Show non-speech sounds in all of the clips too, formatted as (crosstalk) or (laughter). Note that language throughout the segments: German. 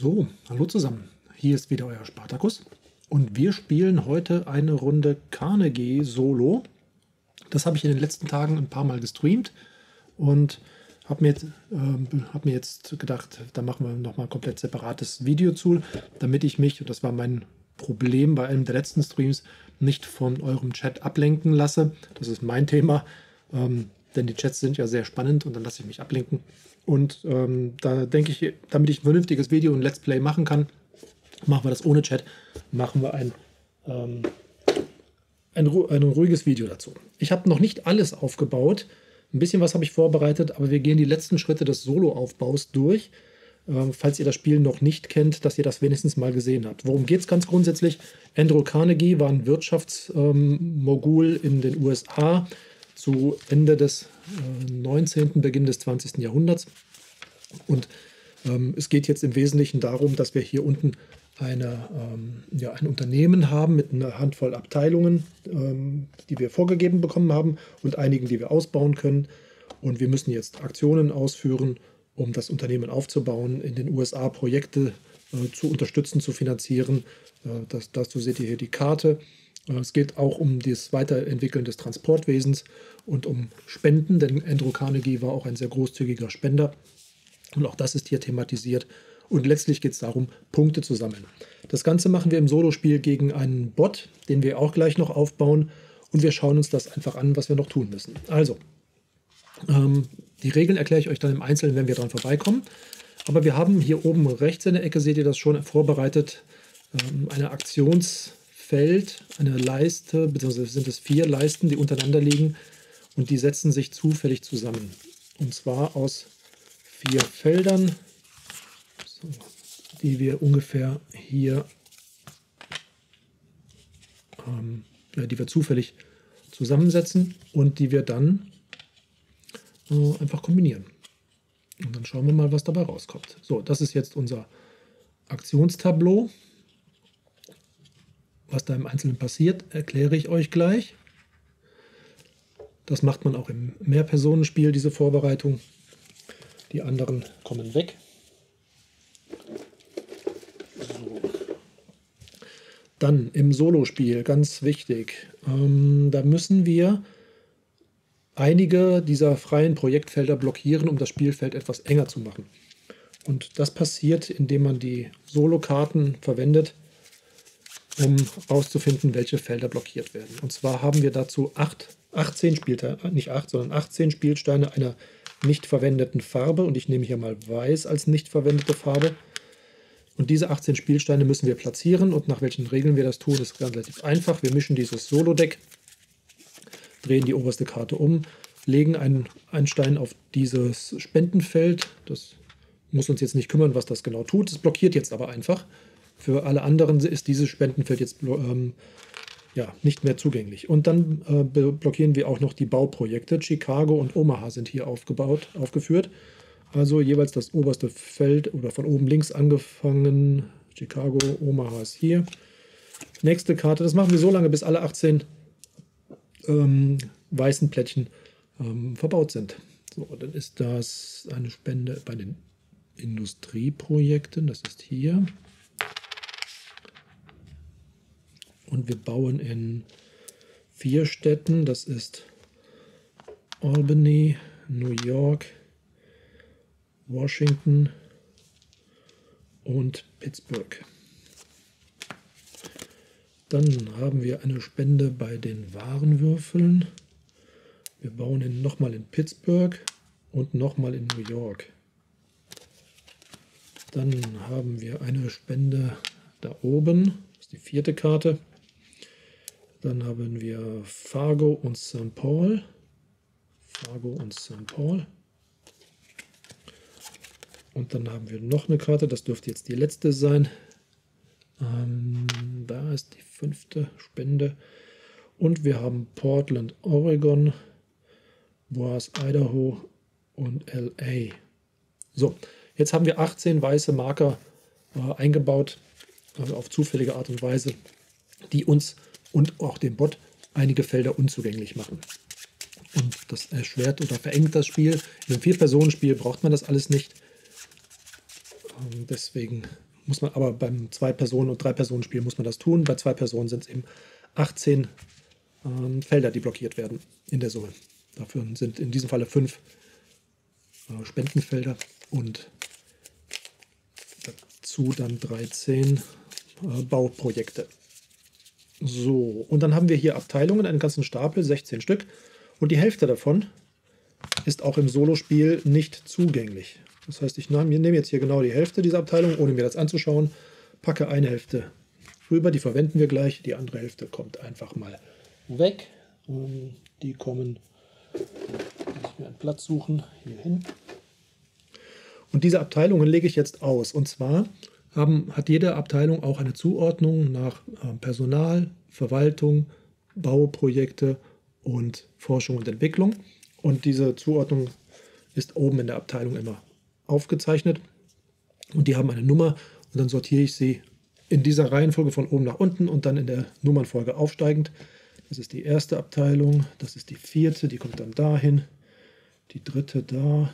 So, hallo zusammen. Hier ist wieder euer Spartakus und wir spielen heute eine Runde Carnegie Solo. Das habe ich in den letzten Tagen ein paar Mal gestreamt und habe mir, äh, hab mir jetzt gedacht, da machen wir nochmal ein komplett separates Video zu, damit ich mich, und das war mein Problem bei einem der letzten Streams, nicht von eurem Chat ablenken lasse. Das ist mein Thema, ähm, denn die Chats sind ja sehr spannend und dann lasse ich mich ablenken. Und ähm, da denke ich, damit ich ein vernünftiges Video und Let's Play machen kann, machen wir das ohne Chat, machen wir ein, ähm, ein, ein ruhiges Video dazu. Ich habe noch nicht alles aufgebaut. Ein bisschen was habe ich vorbereitet, aber wir gehen die letzten Schritte des Solo-Aufbaus durch. Ähm, falls ihr das Spiel noch nicht kennt, dass ihr das wenigstens mal gesehen habt. Worum geht es ganz grundsätzlich? Andrew Carnegie war ein Wirtschaftsmogul ähm, in den USA zu Ende des äh, 19., Beginn des 20. Jahrhunderts. Und ähm, es geht jetzt im Wesentlichen darum, dass wir hier unten eine, ähm, ja, ein Unternehmen haben mit einer Handvoll Abteilungen, ähm, die wir vorgegeben bekommen haben und einigen, die wir ausbauen können. Und wir müssen jetzt Aktionen ausführen, um das Unternehmen aufzubauen, in den USA Projekte äh, zu unterstützen, zu finanzieren. Äh, das, dazu seht ihr hier die Karte. Äh, es geht auch um das Weiterentwickeln des Transportwesens und um Spenden, denn Andrew Carnegie war auch ein sehr großzügiger Spender. Und auch das ist hier thematisiert. Und letztlich geht es darum, Punkte zu sammeln. Das Ganze machen wir im Solospiel gegen einen Bot, den wir auch gleich noch aufbauen. Und wir schauen uns das einfach an, was wir noch tun müssen. Also, ähm, die Regeln erkläre ich euch dann im Einzelnen, wenn wir dran vorbeikommen. Aber wir haben hier oben rechts in der Ecke, seht ihr das schon vorbereitet, ähm, eine Aktionsfeld, eine Leiste, beziehungsweise sind es vier Leisten, die untereinander liegen und die setzen sich zufällig zusammen. Und zwar aus vier Feldern, die wir ungefähr hier, ähm, ja, die wir zufällig zusammensetzen und die wir dann äh, einfach kombinieren. Und dann schauen wir mal, was dabei rauskommt. So, das ist jetzt unser Aktionstableau. Was da im Einzelnen passiert, erkläre ich euch gleich. Das macht man auch im Mehrpersonenspiel, diese Vorbereitung. Die anderen kommen weg. Dann im Solospiel, ganz wichtig, ähm, da müssen wir einige dieser freien Projektfelder blockieren, um das Spielfeld etwas enger zu machen. Und das passiert, indem man die Solo-Karten verwendet, um herauszufinden, welche Felder blockiert werden. Und zwar haben wir dazu acht, 18 Spielsteine, nicht 8, sondern 18 Spielsteine einer nicht verwendeten Farbe. Und ich nehme hier mal Weiß als nicht verwendete Farbe. Und diese 18 Spielsteine müssen wir platzieren. Und nach welchen Regeln wir das tun, ist relativ einfach. Wir mischen dieses Solo-Deck, drehen die oberste Karte um, legen einen, einen Stein auf dieses Spendenfeld. Das muss uns jetzt nicht kümmern, was das genau tut. Es blockiert jetzt aber einfach. Für alle anderen ist dieses Spendenfeld jetzt ähm, ja, nicht mehr zugänglich. Und dann äh, blockieren wir auch noch die Bauprojekte. Chicago und Omaha sind hier aufgebaut, aufgeführt. Also jeweils das oberste Feld oder von oben links angefangen. Chicago, Omaha ist hier. Nächste Karte, das machen wir so lange, bis alle 18 ähm, weißen Plättchen ähm, verbaut sind. So, dann ist das eine Spende bei den Industrieprojekten. Das ist hier. Und wir bauen in vier Städten. Das ist Albany, New York, Washington und Pittsburgh. Dann haben wir eine Spende bei den Warenwürfeln. Wir bauen ihn nochmal in Pittsburgh und nochmal in New York. Dann haben wir eine Spende da oben. Das ist die vierte Karte. Dann haben wir Fargo und St. Paul. Fargo und St. Paul. Und dann haben wir noch eine Karte, das dürfte jetzt die letzte sein. Ähm, da ist die fünfte Spende. Und wir haben Portland, Oregon, Boise, Idaho und LA. So, jetzt haben wir 18 weiße Marker äh, eingebaut, also auf zufällige Art und Weise, die uns und auch dem Bot einige Felder unzugänglich machen. Und das erschwert oder verengt das Spiel. In einem Vier-Personen-Spiel braucht man das alles nicht. Ähm, deswegen muss man aber beim Zwei-Personen- und Drei-Personen-Spiel muss man das tun. Bei zwei Personen sind es eben 18 ähm, Felder, die blockiert werden in der Summe. Dafür sind in diesem Falle fünf äh, Spendenfelder und dazu dann 13 äh, Bauprojekte. So, und dann haben wir hier Abteilungen, einen ganzen Stapel, 16 Stück. Und die Hälfte davon ist auch im Solospiel nicht zugänglich. Das heißt, ich nehme jetzt hier genau die Hälfte dieser Abteilung, ohne mir das anzuschauen, packe eine Hälfte rüber, die verwenden wir gleich, die andere Hälfte kommt einfach mal weg. Ähm, die kommen, muss ich mir einen Platz suchen, hier hin. Und diese Abteilungen lege ich jetzt aus. Und zwar haben, hat jede Abteilung auch eine Zuordnung nach äh, Personal, Verwaltung, Bauprojekte und Forschung und Entwicklung. Und diese Zuordnung ist oben in der Abteilung immer aufgezeichnet. Und die haben eine Nummer und dann sortiere ich sie in dieser Reihenfolge von oben nach unten und dann in der Nummernfolge aufsteigend. Das ist die erste Abteilung, das ist die vierte, die kommt dann dahin, die dritte da,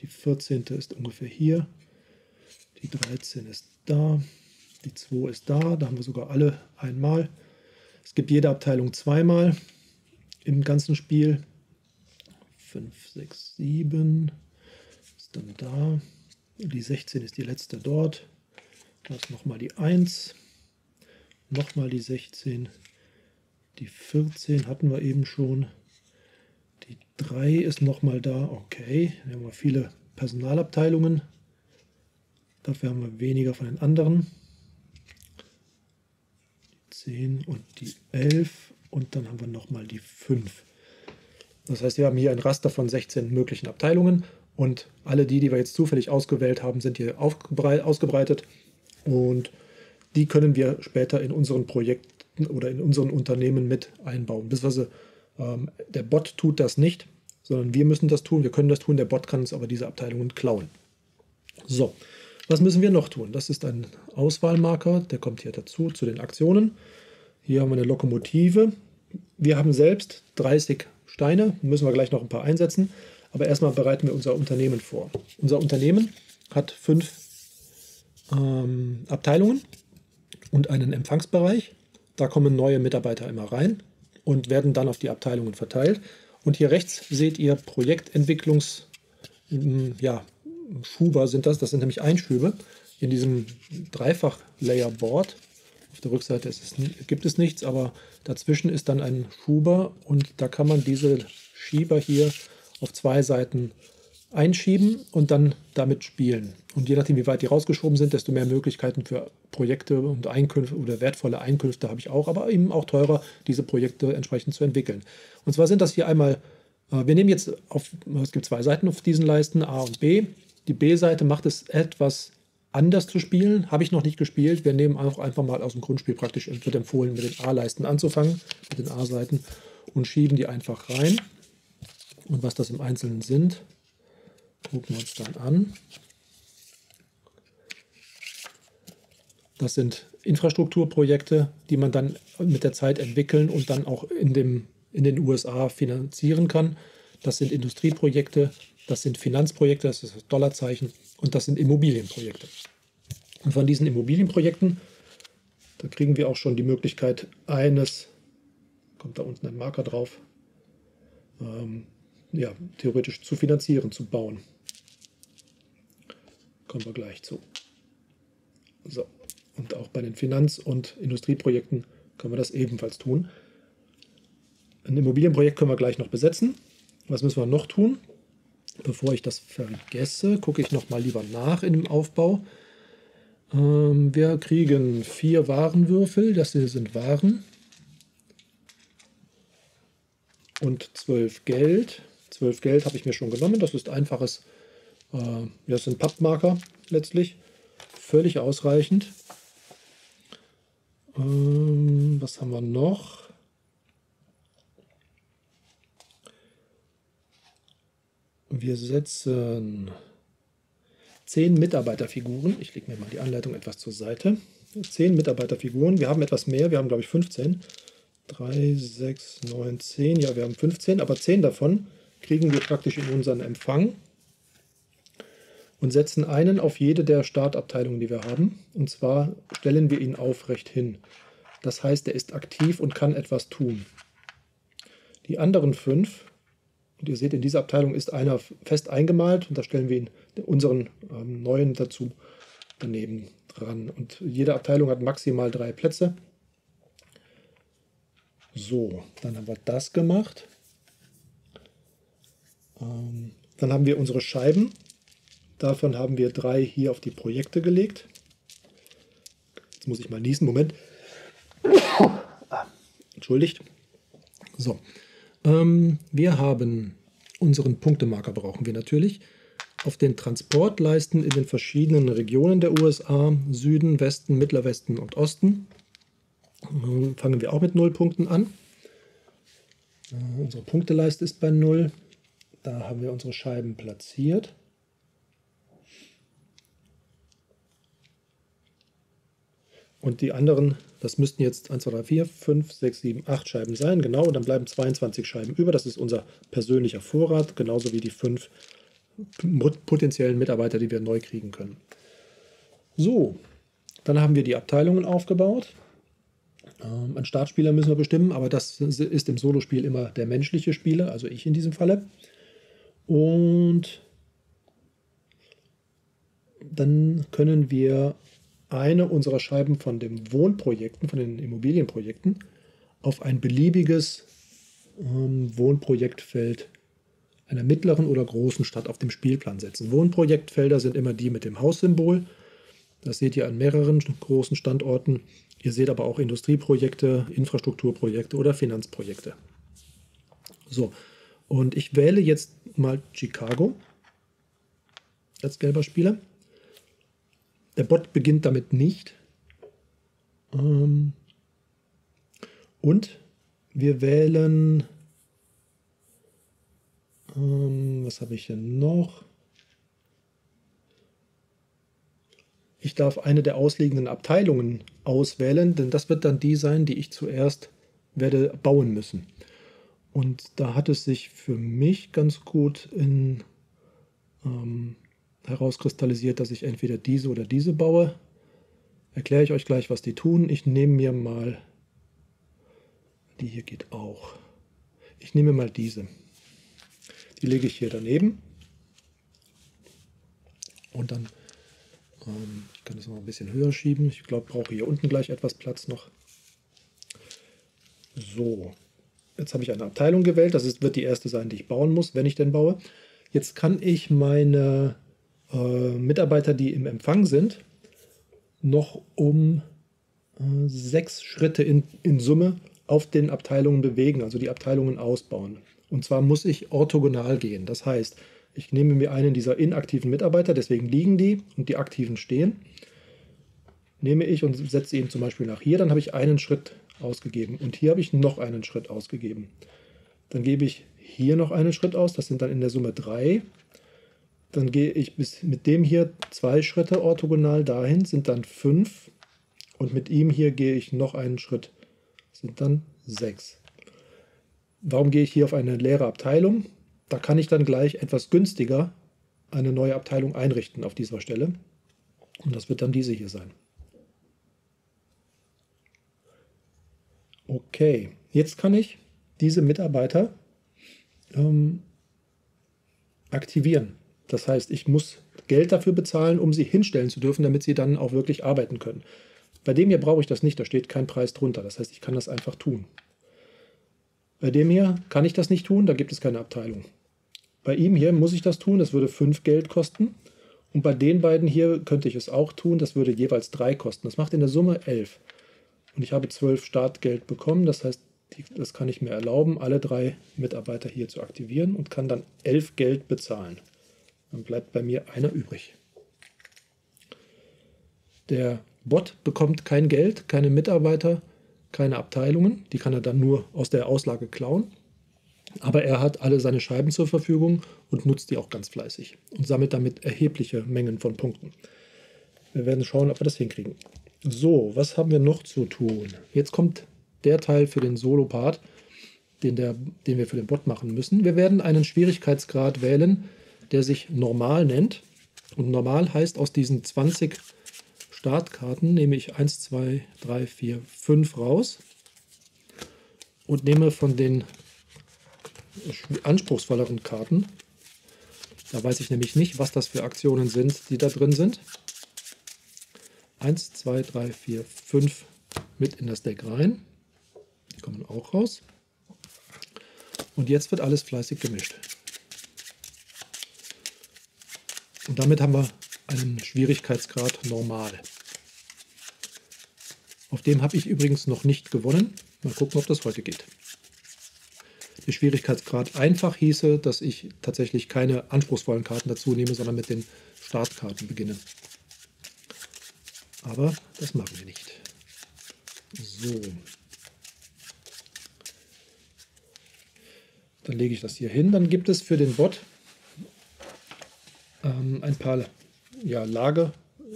die 14. ist ungefähr hier, die 13 ist da, die 2 ist da, da haben wir sogar alle einmal. Es gibt jede Abteilung zweimal im ganzen Spiel. 5, 6, 7 ist dann da. Die 16 ist die letzte dort. Da ist nochmal die 1. Nochmal die 16. Die 14 hatten wir eben schon. Die 3 ist nochmal da. Okay, wir haben viele Personalabteilungen. Dafür haben wir weniger von den anderen. Die 10 und die 11 und dann haben wir nochmal die 5. Das heißt, wir haben hier ein Raster von 16 möglichen Abteilungen und alle die, die wir jetzt zufällig ausgewählt haben, sind hier ausgebreitet und die können wir später in unseren Projekten oder in unseren Unternehmen mit einbauen. Beziehungsweise ähm, der Bot tut das nicht, sondern wir müssen das tun, wir können das tun, der Bot kann uns aber diese Abteilungen klauen. So, was müssen wir noch tun? Das ist ein Auswahlmarker, der kommt hier dazu, zu den Aktionen. Hier haben wir eine Lokomotive. Wir haben selbst 30 Steine, müssen wir gleich noch ein paar einsetzen. Aber erstmal bereiten wir unser Unternehmen vor. Unser Unternehmen hat fünf ähm, Abteilungen und einen Empfangsbereich. Da kommen neue Mitarbeiter immer rein und werden dann auf die Abteilungen verteilt. Und hier rechts seht ihr Projektentwicklungs, ja, Schuber sind das, das sind nämlich Einschübe in diesem Dreifach-Layer-Board. Auf der Rückseite es, gibt es nichts, aber dazwischen ist dann ein Schuber und da kann man diese Schieber hier auf zwei Seiten einschieben und dann damit spielen. Und je nachdem, wie weit die rausgeschoben sind, desto mehr Möglichkeiten für Projekte und Einkünfte oder wertvolle Einkünfte habe ich auch, aber eben auch teurer, diese Projekte entsprechend zu entwickeln. Und zwar sind das hier einmal, äh, wir nehmen jetzt auf, es gibt zwei Seiten auf diesen Leisten, A und B. Die B-Seite macht es etwas anders zu spielen. Habe ich noch nicht gespielt. Wir nehmen auch einfach mal aus dem Grundspiel praktisch, es wird empfohlen, mit den A-Leisten anzufangen, mit den A-Seiten und schieben die einfach rein. Und was das im Einzelnen sind, gucken wir uns dann an. Das sind Infrastrukturprojekte, die man dann mit der Zeit entwickeln und dann auch in, dem, in den USA finanzieren kann. Das sind Industrieprojekte, das sind Finanzprojekte, das ist das Dollarzeichen und das sind Immobilienprojekte. Und von diesen Immobilienprojekten, da kriegen wir auch schon die Möglichkeit eines, kommt da unten ein Marker drauf, ähm, ja, theoretisch zu finanzieren, zu bauen. Kommen wir gleich zu. So. Und auch bei den Finanz- und Industrieprojekten können wir das ebenfalls tun. Ein Immobilienprojekt können wir gleich noch besetzen. Was müssen wir noch tun? Bevor ich das vergesse, gucke ich noch mal lieber nach in dem Aufbau. Ähm, wir kriegen vier Warenwürfel, das hier sind Waren. Und zwölf Geld. Zwölf Geld habe ich mir schon genommen. Das ist einfaches, äh, das sind Pappmarker letztlich. Völlig ausreichend. Ähm, was haben wir noch? Wir setzen zehn Mitarbeiterfiguren. Ich lege mir mal die Anleitung etwas zur Seite. Zehn Mitarbeiterfiguren. Wir haben etwas mehr. Wir haben, glaube ich, 15. 3, 6, 9, 10. Ja, wir haben 15, aber 10 davon kriegen wir praktisch in unseren Empfang. und setzen einen auf jede der Startabteilungen, die wir haben. Und zwar stellen wir ihn aufrecht hin. Das heißt, er ist aktiv und kann etwas tun. Die anderen fünf, und ihr seht, in dieser Abteilung ist einer fest eingemalt und da stellen wir ihn, unseren ähm, neuen dazu daneben dran. Und jede Abteilung hat maximal drei Plätze. So, dann haben wir das gemacht. Ähm, dann haben wir unsere Scheiben. Davon haben wir drei hier auf die Projekte gelegt. Jetzt muss ich mal niesen, Moment. (coughs) Entschuldigt. So, ähm, wir haben unseren Punktemarker brauchen wir natürlich. Auf den Transportleisten in den verschiedenen Regionen der USA, Süden, Westen, Mittlerwesten und Osten, äh, fangen wir auch mit 0 Punkten an. Äh, unsere Punkteleiste ist bei 0. Da haben wir unsere Scheiben platziert. Und die anderen, das müssten jetzt 1, 2, 3, 4, 5, 6, 7, 8 Scheiben sein. Genau, und dann bleiben 22 Scheiben über. Das ist unser persönlicher Vorrat, genauso wie die 5 potenziellen Mitarbeiter, die wir neu kriegen können. So, dann haben wir die Abteilungen aufgebaut. Ähm, einen Startspieler müssen wir bestimmen, aber das ist im Solospiel immer der menschliche Spieler, also ich in diesem Falle. Und dann können wir eine unserer Scheiben von den Wohnprojekten, von den Immobilienprojekten, auf ein beliebiges ähm, Wohnprojektfeld einer mittleren oder großen Stadt auf dem Spielplan setzen. Wohnprojektfelder sind immer die mit dem Haussymbol. Das seht ihr an mehreren großen Standorten. Ihr seht aber auch Industrieprojekte, Infrastrukturprojekte oder Finanzprojekte. So, und ich wähle jetzt mal Chicago als gelber Spieler. Der Bot beginnt damit nicht. Ähm, und wir wählen, ähm, was habe ich denn noch? Ich darf eine der ausliegenden Abteilungen auswählen, denn das wird dann die sein, die ich zuerst werde bauen müssen. Und da hat es sich für mich ganz gut in ähm, herauskristallisiert, dass ich entweder diese oder diese baue. Erkläre ich euch gleich, was die tun. Ich nehme mir mal, die hier geht auch. Ich nehme mal diese. Die lege ich hier daneben. Und dann, ähm, ich kann das noch ein bisschen höher schieben. Ich glaube, brauche hier unten gleich etwas Platz noch. So, jetzt habe ich eine Abteilung gewählt. Das ist, wird die erste sein, die ich bauen muss, wenn ich denn baue. Jetzt kann ich meine äh, Mitarbeiter, die im Empfang sind, noch um äh, sechs Schritte in, in Summe auf den Abteilungen bewegen, also die Abteilungen ausbauen. Und zwar muss ich orthogonal gehen. Das heißt, ich nehme mir einen dieser inaktiven Mitarbeiter, deswegen liegen die und die aktiven stehen. Nehme ich und setze ihn zum Beispiel nach hier, dann habe ich einen Schritt ausgegeben. Und hier habe ich noch einen Schritt ausgegeben. Dann gebe ich hier noch einen Schritt aus, das sind dann in der Summe drei. Dann gehe ich bis mit dem hier zwei Schritte orthogonal dahin, sind dann fünf. Und mit ihm hier gehe ich noch einen Schritt, sind dann sechs. Warum gehe ich hier auf eine leere Abteilung? Da kann ich dann gleich etwas günstiger eine neue Abteilung einrichten auf dieser Stelle. Und das wird dann diese hier sein. Okay, jetzt kann ich diese Mitarbeiter ähm, aktivieren. Das heißt, ich muss Geld dafür bezahlen, um sie hinstellen zu dürfen, damit sie dann auch wirklich arbeiten können. Bei dem hier brauche ich das nicht, da steht kein Preis drunter. Das heißt, ich kann das einfach tun. Bei dem hier kann ich das nicht tun, da gibt es keine Abteilung. Bei ihm hier muss ich das tun, das würde 5 Geld kosten. Und bei den beiden hier könnte ich es auch tun, das würde jeweils 3 kosten. Das macht in der Summe 11. Und ich habe 12 Startgeld bekommen, das heißt, das kann ich mir erlauben, alle drei Mitarbeiter hier zu aktivieren und kann dann 11 Geld bezahlen. Dann bleibt bei mir einer übrig. Der Bot bekommt kein Geld, keine Mitarbeiter, keine Abteilungen. Die kann er dann nur aus der Auslage klauen. Aber er hat alle seine Scheiben zur Verfügung und nutzt die auch ganz fleißig und sammelt damit erhebliche Mengen von Punkten. Wir werden schauen, ob wir das hinkriegen. So, was haben wir noch zu tun? Jetzt kommt der Teil für den Solo-Part, den, den wir für den Bot machen müssen. Wir werden einen Schwierigkeitsgrad wählen, der sich normal nennt. Und normal heißt aus diesen 20 Startkarten nehme ich 1, 2, 3, 4, 5 raus und nehme von den anspruchsvolleren Karten, da weiß ich nämlich nicht, was das für Aktionen sind, die da drin sind, 1, 2, 3, 4, 5 mit in das Deck rein. Die kommen auch raus. Und jetzt wird alles fleißig gemischt. Damit haben wir einen Schwierigkeitsgrad normal. Auf dem habe ich übrigens noch nicht gewonnen. Mal gucken, ob das heute geht. Der Schwierigkeitsgrad einfach hieße, dass ich tatsächlich keine anspruchsvollen Karten dazu nehme, sondern mit den Startkarten beginne. Aber das machen wir nicht. So. Dann lege ich das hier hin. Dann gibt es für den Bot ähm, ein paar ja, Lage, äh,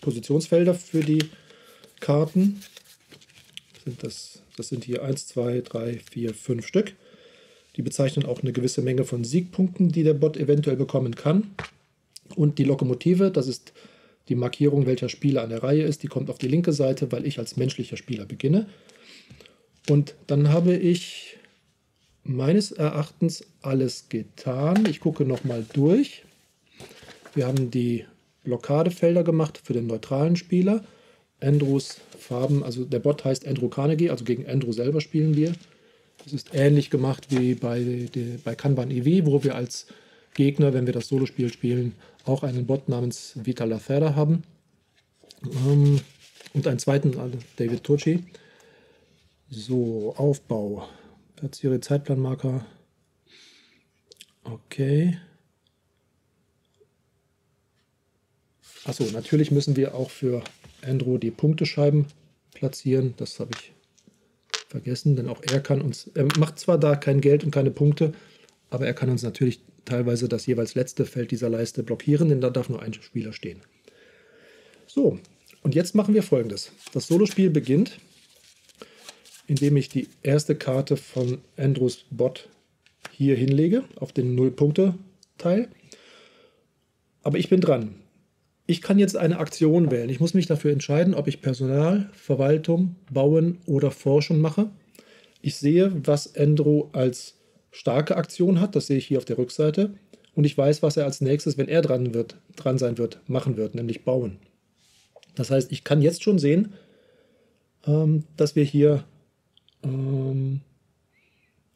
Positionsfelder für die Karten. Sind das, das sind hier 1, 2, 3, 4, 5 Stück. Die bezeichnen auch eine gewisse Menge von Siegpunkten, die der Bot eventuell bekommen kann. Und die Lokomotive, das ist die Markierung, welcher Spieler an der Reihe ist, die kommt auf die linke Seite, weil ich als menschlicher Spieler beginne. Und dann habe ich meines Erachtens alles getan. Ich gucke nochmal durch. Wir haben die Blockadefelder gemacht für den neutralen Spieler. Andrews Farben, also der Bot heißt Andrew Carnegie, also gegen Andrew selber spielen wir. Das ist ähnlich gemacht wie bei, die, bei Kanban EV, wo wir als Gegner, wenn wir das Solospiel spielen, auch einen Bot namens Vita Lathera haben. Ähm, und einen zweiten, also David Turchi. So, Aufbau. Platziere Zeitplanmarker. Okay. Achso, natürlich müssen wir auch für Andrew die Punktescheiben platzieren. Das habe ich vergessen, denn auch er kann uns, er macht zwar da kein Geld und keine Punkte, aber er kann uns natürlich teilweise das jeweils letzte Feld dieser Leiste blockieren, denn da darf nur ein Spieler stehen. So, und jetzt machen wir folgendes. Das Solospiel beginnt, indem ich die erste Karte von Andrews Bot hier hinlege, auf den Null-Punkte-Teil. Aber ich bin dran. Ich kann jetzt eine Aktion wählen. Ich muss mich dafür entscheiden, ob ich Personal, Verwaltung, Bauen oder Forschung mache. Ich sehe, was Andrew als starke Aktion hat, das sehe ich hier auf der Rückseite. Und ich weiß, was er als nächstes, wenn er dran, wird, dran sein wird, machen wird, nämlich bauen. Das heißt, ich kann jetzt schon sehen, ähm, dass wir hier ähm,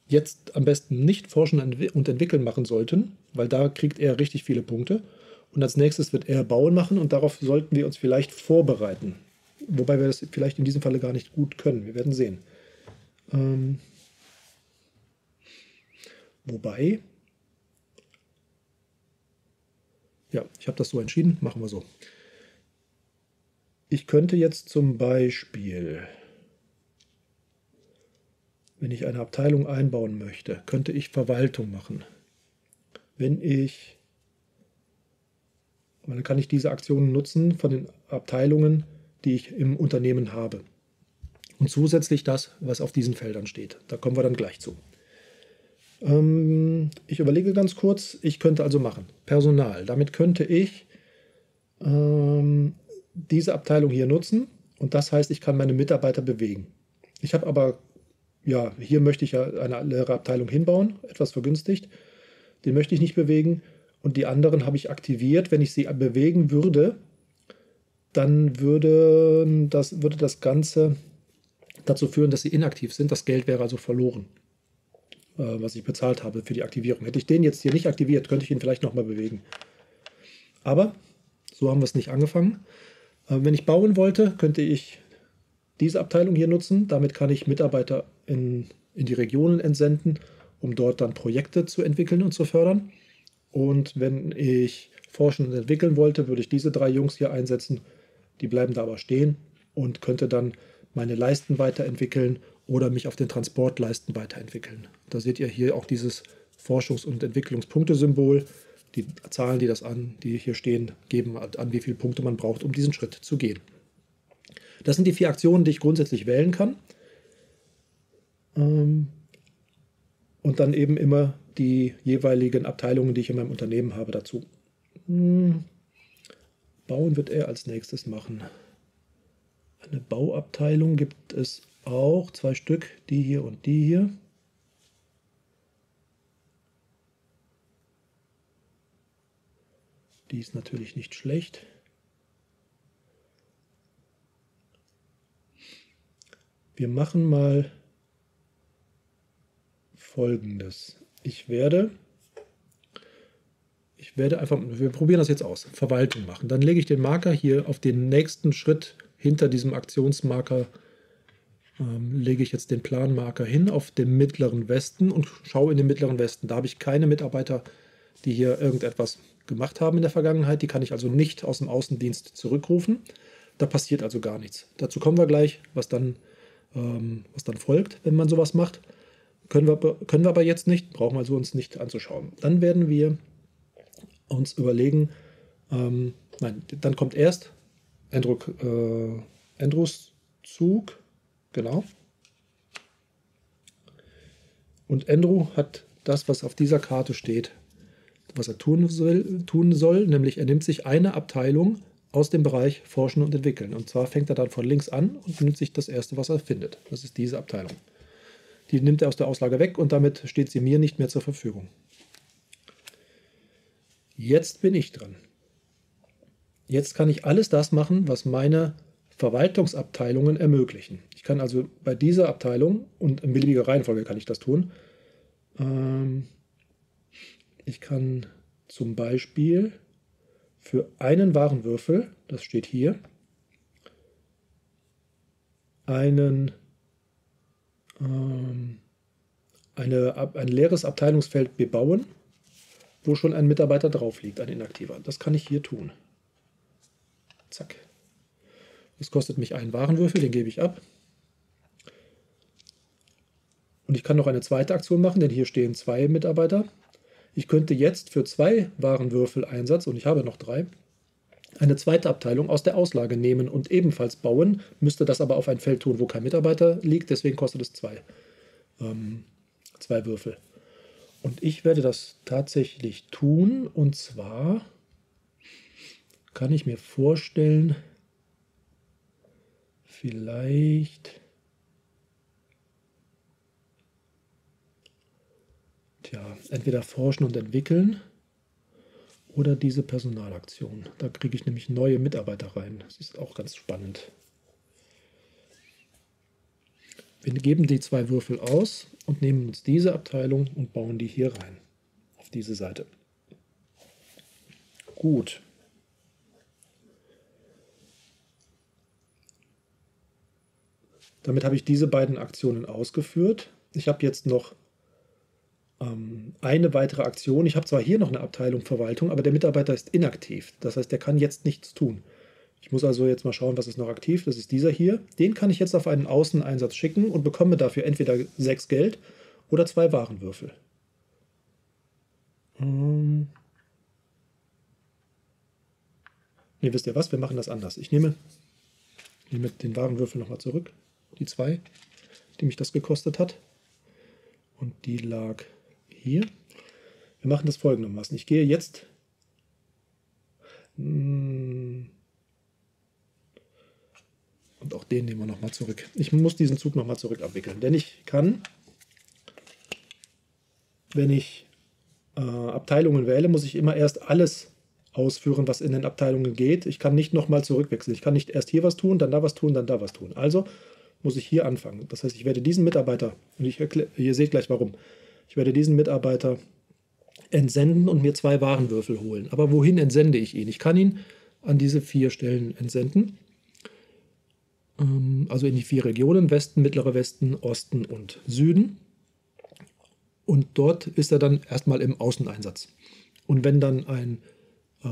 jetzt am besten nicht forschen und entwickeln machen sollten, weil da kriegt er richtig viele Punkte. Und als nächstes wird er bauen machen und darauf sollten wir uns vielleicht vorbereiten. Wobei wir das vielleicht in diesem Falle gar nicht gut können. Wir werden sehen. Ähm, Wobei, ja, ich habe das so entschieden, machen wir so. Ich könnte jetzt zum Beispiel, wenn ich eine Abteilung einbauen möchte, könnte ich Verwaltung machen. Wenn ich, dann kann ich diese Aktionen nutzen von den Abteilungen, die ich im Unternehmen habe. Und zusätzlich das, was auf diesen Feldern steht. Da kommen wir dann gleich zu. Ähm, ich überlege ganz kurz, ich könnte also machen. Personal. Damit könnte ich ähm, diese Abteilung hier nutzen und das heißt, ich kann meine Mitarbeiter bewegen. Ich habe aber, ja, hier möchte ich ja eine leere Abteilung hinbauen, etwas vergünstigt. Den möchte ich nicht bewegen und die anderen habe ich aktiviert. Wenn ich sie bewegen würde, dann würde das, würde das Ganze dazu führen, dass sie inaktiv sind. Das Geld wäre also verloren. Äh, was ich bezahlt habe für die Aktivierung. Hätte ich den jetzt hier nicht aktiviert, könnte ich ihn vielleicht nochmal bewegen. Aber so haben wir es nicht angefangen. Äh, wenn ich bauen wollte, könnte ich diese Abteilung hier nutzen. Damit kann ich Mitarbeiter in, in die Regionen entsenden, um dort dann Projekte zu entwickeln und zu fördern. Und wenn ich forschen und entwickeln wollte, würde ich diese drei Jungs hier einsetzen. Die bleiben da aber stehen und könnte dann meine Leisten weiterentwickeln oder mich auf den Transportleisten weiterentwickeln. Da seht ihr hier auch dieses Forschungs- und Entwicklungspunktesymbol. Die Zahlen, die das an, die hier stehen, geben an, wie viele Punkte man braucht, um diesen Schritt zu gehen. Das sind die vier Aktionen, die ich grundsätzlich wählen kann. Ähm, und dann eben immer die jeweiligen Abteilungen, die ich in meinem Unternehmen habe, dazu. Hm. Bauen wird er als nächstes machen. Eine Bauabteilung gibt es auch, zwei Stück, die hier und die hier. Die ist natürlich nicht schlecht. Wir machen mal folgendes. Ich werde, ich werde einfach, wir probieren das jetzt aus, Verwaltung machen. Dann lege ich den Marker hier auf den nächsten Schritt hinter diesem Aktionsmarker, ähm, lege ich jetzt den Planmarker hin auf den mittleren Westen und schaue in den mittleren Westen. Da habe ich keine Mitarbeiter, die hier irgendetwas gemacht haben in der Vergangenheit. Die kann ich also nicht aus dem Außendienst zurückrufen. Da passiert also gar nichts. Dazu kommen wir gleich, was dann, ähm, was dann folgt, wenn man sowas macht. Können wir, können wir aber jetzt nicht, brauchen wir also uns nicht anzuschauen. Dann werden wir uns überlegen, ähm, nein, dann kommt erst Andrew, äh, Andrews Zug, genau. Und Andrew hat das, was auf dieser Karte steht, was er tun soll, tun soll, nämlich er nimmt sich eine Abteilung aus dem Bereich Forschen und Entwickeln. Und zwar fängt er dann von links an und benutzt sich das erste, was er findet. Das ist diese Abteilung. Die nimmt er aus der Auslage weg und damit steht sie mir nicht mehr zur Verfügung. Jetzt bin ich dran. Jetzt kann ich alles das machen, was meine Verwaltungsabteilungen ermöglichen. Ich kann also bei dieser Abteilung, und in beliebiger Reihenfolge kann ich das tun, ähm, ich kann zum Beispiel für einen Warenwürfel, das steht hier, einen, eine, ein leeres Abteilungsfeld bebauen, wo schon ein Mitarbeiter drauf liegt, ein inaktiver. Das kann ich hier tun. Zack. Das kostet mich einen Warenwürfel, den gebe ich ab. Und ich kann noch eine zweite Aktion machen, denn hier stehen zwei Mitarbeiter. Ich könnte jetzt für zwei Warenwürfel-Einsatz, und ich habe noch drei, eine zweite Abteilung aus der Auslage nehmen und ebenfalls bauen, müsste das aber auf ein Feld tun, wo kein Mitarbeiter liegt, deswegen kostet es zwei, ähm, zwei Würfel. Und ich werde das tatsächlich tun, und zwar kann ich mir vorstellen, vielleicht ja, entweder forschen und entwickeln oder diese Personalaktion. Da kriege ich nämlich neue Mitarbeiter rein. Das ist auch ganz spannend. Wir geben die zwei Würfel aus und nehmen uns diese Abteilung und bauen die hier rein, auf diese Seite. Gut. Damit habe ich diese beiden Aktionen ausgeführt. Ich habe jetzt noch eine weitere Aktion. Ich habe zwar hier noch eine Abteilung Verwaltung, aber der Mitarbeiter ist inaktiv. Das heißt, der kann jetzt nichts tun. Ich muss also jetzt mal schauen, was ist noch aktiv. Das ist dieser hier. Den kann ich jetzt auf einen Außeneinsatz schicken und bekomme dafür entweder sechs Geld oder zwei Warenwürfel. Ähm ne, wisst ihr was? Wir machen das anders. Ich nehme, nehme den Warenwürfel nochmal zurück. Die zwei, die mich das gekostet hat. Und die lag hier. Wir machen das folgendermaßen. Ich gehe jetzt hm, und auch den nehmen wir nochmal zurück. Ich muss diesen Zug nochmal zurück abwickeln, denn ich kann, wenn ich äh, Abteilungen wähle, muss ich immer erst alles ausführen, was in den Abteilungen geht. Ich kann nicht nochmal zurückwechseln. Ich kann nicht erst hier was tun, dann da was tun, dann da was tun. Also muss ich hier anfangen. Das heißt, ich werde diesen Mitarbeiter, und ich erkläre, ihr seht gleich warum, ich werde diesen Mitarbeiter entsenden und mir zwei Warenwürfel holen. Aber wohin entsende ich ihn? Ich kann ihn an diese vier Stellen entsenden. Ähm, also in die vier Regionen, Westen, Mittlerer Westen, Osten und Süden. Und dort ist er dann erstmal im Außeneinsatz. Und wenn dann ein, äh,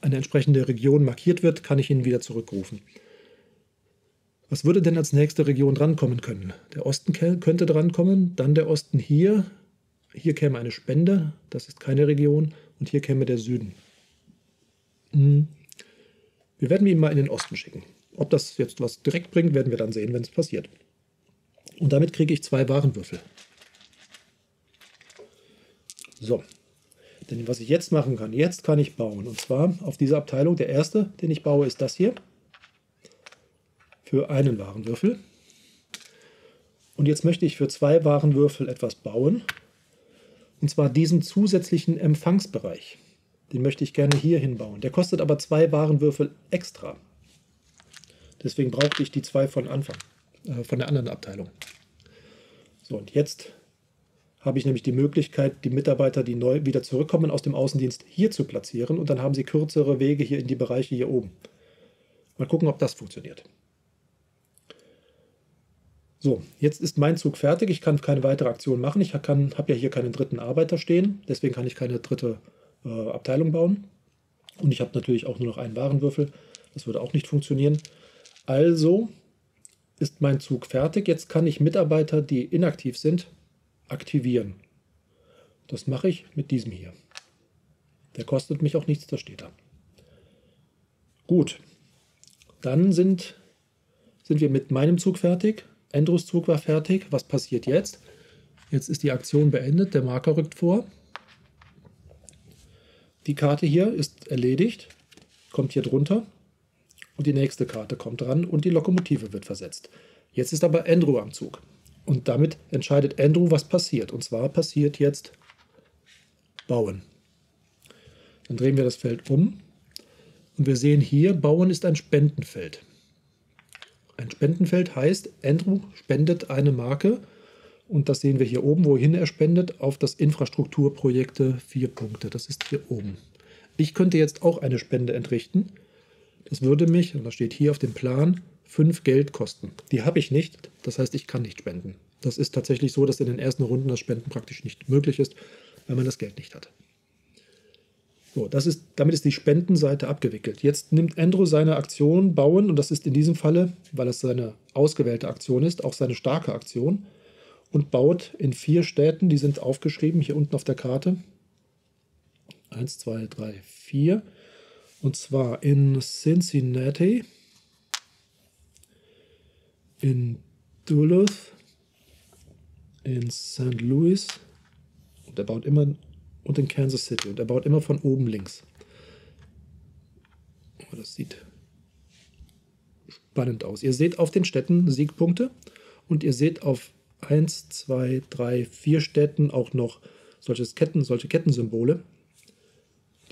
eine entsprechende Region markiert wird, kann ich ihn wieder zurückrufen. Was würde denn als nächste Region drankommen können? Der Osten könnte drankommen, dann der Osten hier, hier käme eine Spende, das ist keine Region, und hier käme der Süden. Hm. Wir werden ihn mal in den Osten schicken. Ob das jetzt was direkt bringt, werden wir dann sehen, wenn es passiert. Und damit kriege ich zwei Warenwürfel. So, Denn was ich jetzt machen kann, jetzt kann ich bauen. Und zwar auf dieser Abteilung, der erste, den ich baue, ist das hier. Für einen Warenwürfel. Und jetzt möchte ich für zwei Warenwürfel etwas bauen. Und zwar diesen zusätzlichen Empfangsbereich. Den möchte ich gerne hier hinbauen. Der kostet aber zwei Warenwürfel extra. Deswegen brauchte ich die zwei von Anfang, äh, von der anderen Abteilung. So, und jetzt habe ich nämlich die Möglichkeit, die Mitarbeiter, die neu wieder zurückkommen aus dem Außendienst, hier zu platzieren. Und dann haben sie kürzere Wege hier in die Bereiche hier oben. Mal gucken, ob das funktioniert. So, jetzt ist mein Zug fertig. Ich kann keine weitere Aktion machen. Ich habe ja hier keinen dritten Arbeiter stehen. Deswegen kann ich keine dritte äh, Abteilung bauen. Und ich habe natürlich auch nur noch einen Warenwürfel. Das würde auch nicht funktionieren. Also ist mein Zug fertig. Jetzt kann ich Mitarbeiter, die inaktiv sind, aktivieren. Das mache ich mit diesem hier. Der kostet mich auch nichts, das steht da. Gut, dann sind, sind wir mit meinem Zug fertig. Andrews Zug war fertig. Was passiert jetzt? Jetzt ist die Aktion beendet, der Marker rückt vor. Die Karte hier ist erledigt, kommt hier drunter und die nächste Karte kommt dran und die Lokomotive wird versetzt. Jetzt ist aber Andrew am Zug. Und damit entscheidet Andrew, was passiert. Und zwar passiert jetzt Bauen. Dann drehen wir das Feld um und wir sehen hier, Bauen ist ein Spendenfeld. Ein Spendenfeld heißt, Andrew spendet eine Marke und das sehen wir hier oben, wohin er spendet, auf das Infrastrukturprojekte 4 Punkte. Das ist hier oben. Ich könnte jetzt auch eine Spende entrichten. Das würde mich, und das steht hier auf dem Plan, 5 Geld kosten. Die habe ich nicht, das heißt, ich kann nicht spenden. Das ist tatsächlich so, dass in den ersten Runden das Spenden praktisch nicht möglich ist, weil man das Geld nicht hat. So, das ist, damit ist die Spendenseite abgewickelt. Jetzt nimmt Andrew seine Aktion bauen und das ist in diesem Falle, weil es seine ausgewählte Aktion ist, auch seine starke Aktion und baut in vier Städten, die sind aufgeschrieben hier unten auf der Karte. Eins, zwei, drei, vier. Und zwar in Cincinnati, in Duluth, in St. Louis und er baut immer und in Kansas City und er baut immer von oben links. Oh, das sieht spannend aus. Ihr seht auf den Städten Siegpunkte und ihr seht auf 1, 2, 3, 4 Städten auch noch solches Ketten, solche Kettensymbole.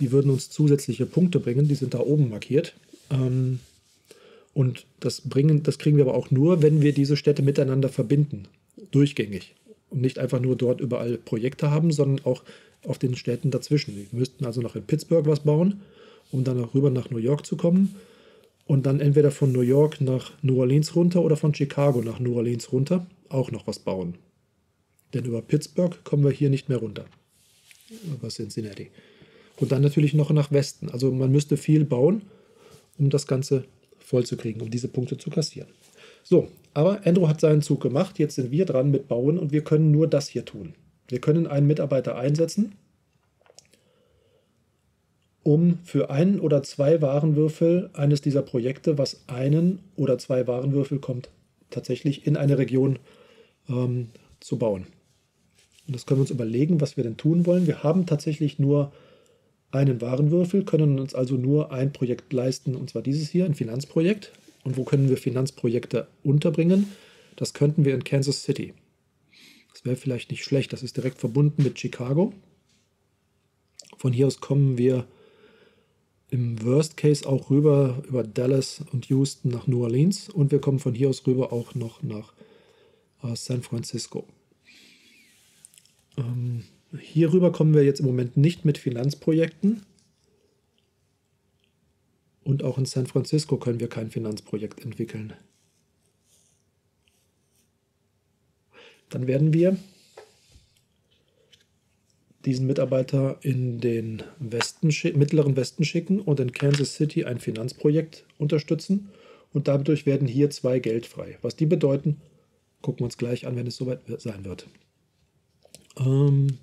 Die würden uns zusätzliche Punkte bringen, die sind da oben markiert. Ähm, und das, bringen, das kriegen wir aber auch nur, wenn wir diese Städte miteinander verbinden, durchgängig. Und nicht einfach nur dort überall Projekte haben, sondern auch auf den Städten dazwischen. Wir müssten also noch in Pittsburgh was bauen, um dann auch rüber nach New York zu kommen. Und dann entweder von New York nach New Orleans runter oder von Chicago nach New Orleans runter auch noch was bauen. Denn über Pittsburgh kommen wir hier nicht mehr runter. Über Cincinnati. Und dann natürlich noch nach Westen. Also man müsste viel bauen, um das Ganze voll zu kriegen, um diese Punkte zu kassieren. So, aber Andrew hat seinen Zug gemacht. Jetzt sind wir dran mit Bauen und wir können nur das hier tun. Wir können einen Mitarbeiter einsetzen, um für einen oder zwei Warenwürfel eines dieser Projekte, was einen oder zwei Warenwürfel kommt, tatsächlich in eine Region ähm, zu bauen. Und das können wir uns überlegen, was wir denn tun wollen. Wir haben tatsächlich nur einen Warenwürfel, können uns also nur ein Projekt leisten, und zwar dieses hier, ein Finanzprojekt. Und wo können wir Finanzprojekte unterbringen? Das könnten wir in Kansas City. Das wäre vielleicht nicht schlecht. Das ist direkt verbunden mit Chicago. Von hier aus kommen wir im Worst Case auch rüber über Dallas und Houston nach New Orleans und wir kommen von hier aus rüber auch noch nach äh, San Francisco. Ähm, hierüber kommen wir jetzt im Moment nicht mit Finanzprojekten. Und auch in San Francisco können wir kein Finanzprojekt entwickeln. Dann werden wir diesen Mitarbeiter in den Westen, mittleren Westen schicken und in Kansas City ein Finanzprojekt unterstützen. Und dadurch werden hier zwei Geld frei. Was die bedeuten, gucken wir uns gleich an, wenn es soweit sein wird. Ähm,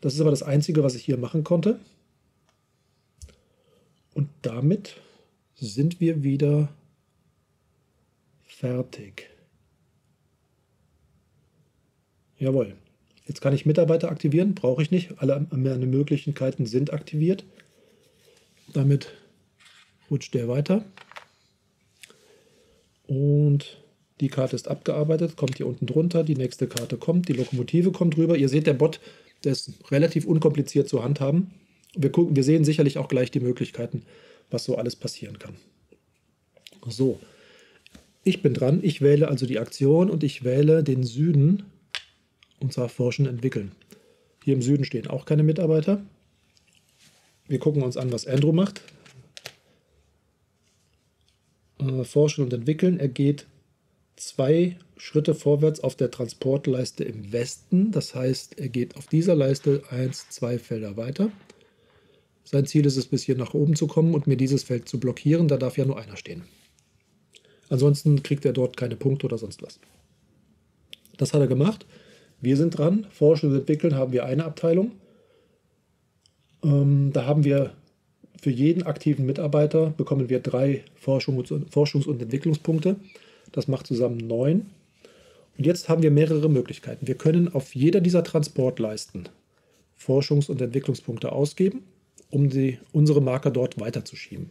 das ist aber das Einzige, was ich hier machen konnte. Und damit sind wir wieder fertig. Jawohl. Jetzt kann ich Mitarbeiter aktivieren, brauche ich nicht. Alle meine Möglichkeiten sind aktiviert. Damit rutscht der weiter. Und die Karte ist abgearbeitet, kommt hier unten drunter. Die nächste Karte kommt, die Lokomotive kommt rüber. Ihr seht, der Bot, der ist relativ unkompliziert zu handhaben. Wir, gucken, wir sehen sicherlich auch gleich die Möglichkeiten, was so alles passieren kann. So, ich bin dran. Ich wähle also die Aktion und ich wähle den Süden und zwar forschen, entwickeln. Hier im Süden stehen auch keine Mitarbeiter. Wir gucken uns an, was Andrew macht. Äh, forschen und entwickeln. Er geht zwei Schritte vorwärts auf der Transportleiste im Westen. Das heißt, er geht auf dieser Leiste eins, zwei Felder weiter. Sein Ziel ist es, bis hier nach oben zu kommen und mir dieses Feld zu blockieren. Da darf ja nur einer stehen. Ansonsten kriegt er dort keine Punkte oder sonst was. Das hat er gemacht. Wir sind dran. Forschen und entwickeln haben wir eine Abteilung. Ähm, da haben wir für jeden aktiven Mitarbeiter bekommen wir drei Forschungs- und, Forschungs und Entwicklungspunkte. Das macht zusammen neun. Und jetzt haben wir mehrere Möglichkeiten. Wir können auf jeder dieser Transportleisten Forschungs- und Entwicklungspunkte ausgeben, um die, unsere Marker dort weiterzuschieben.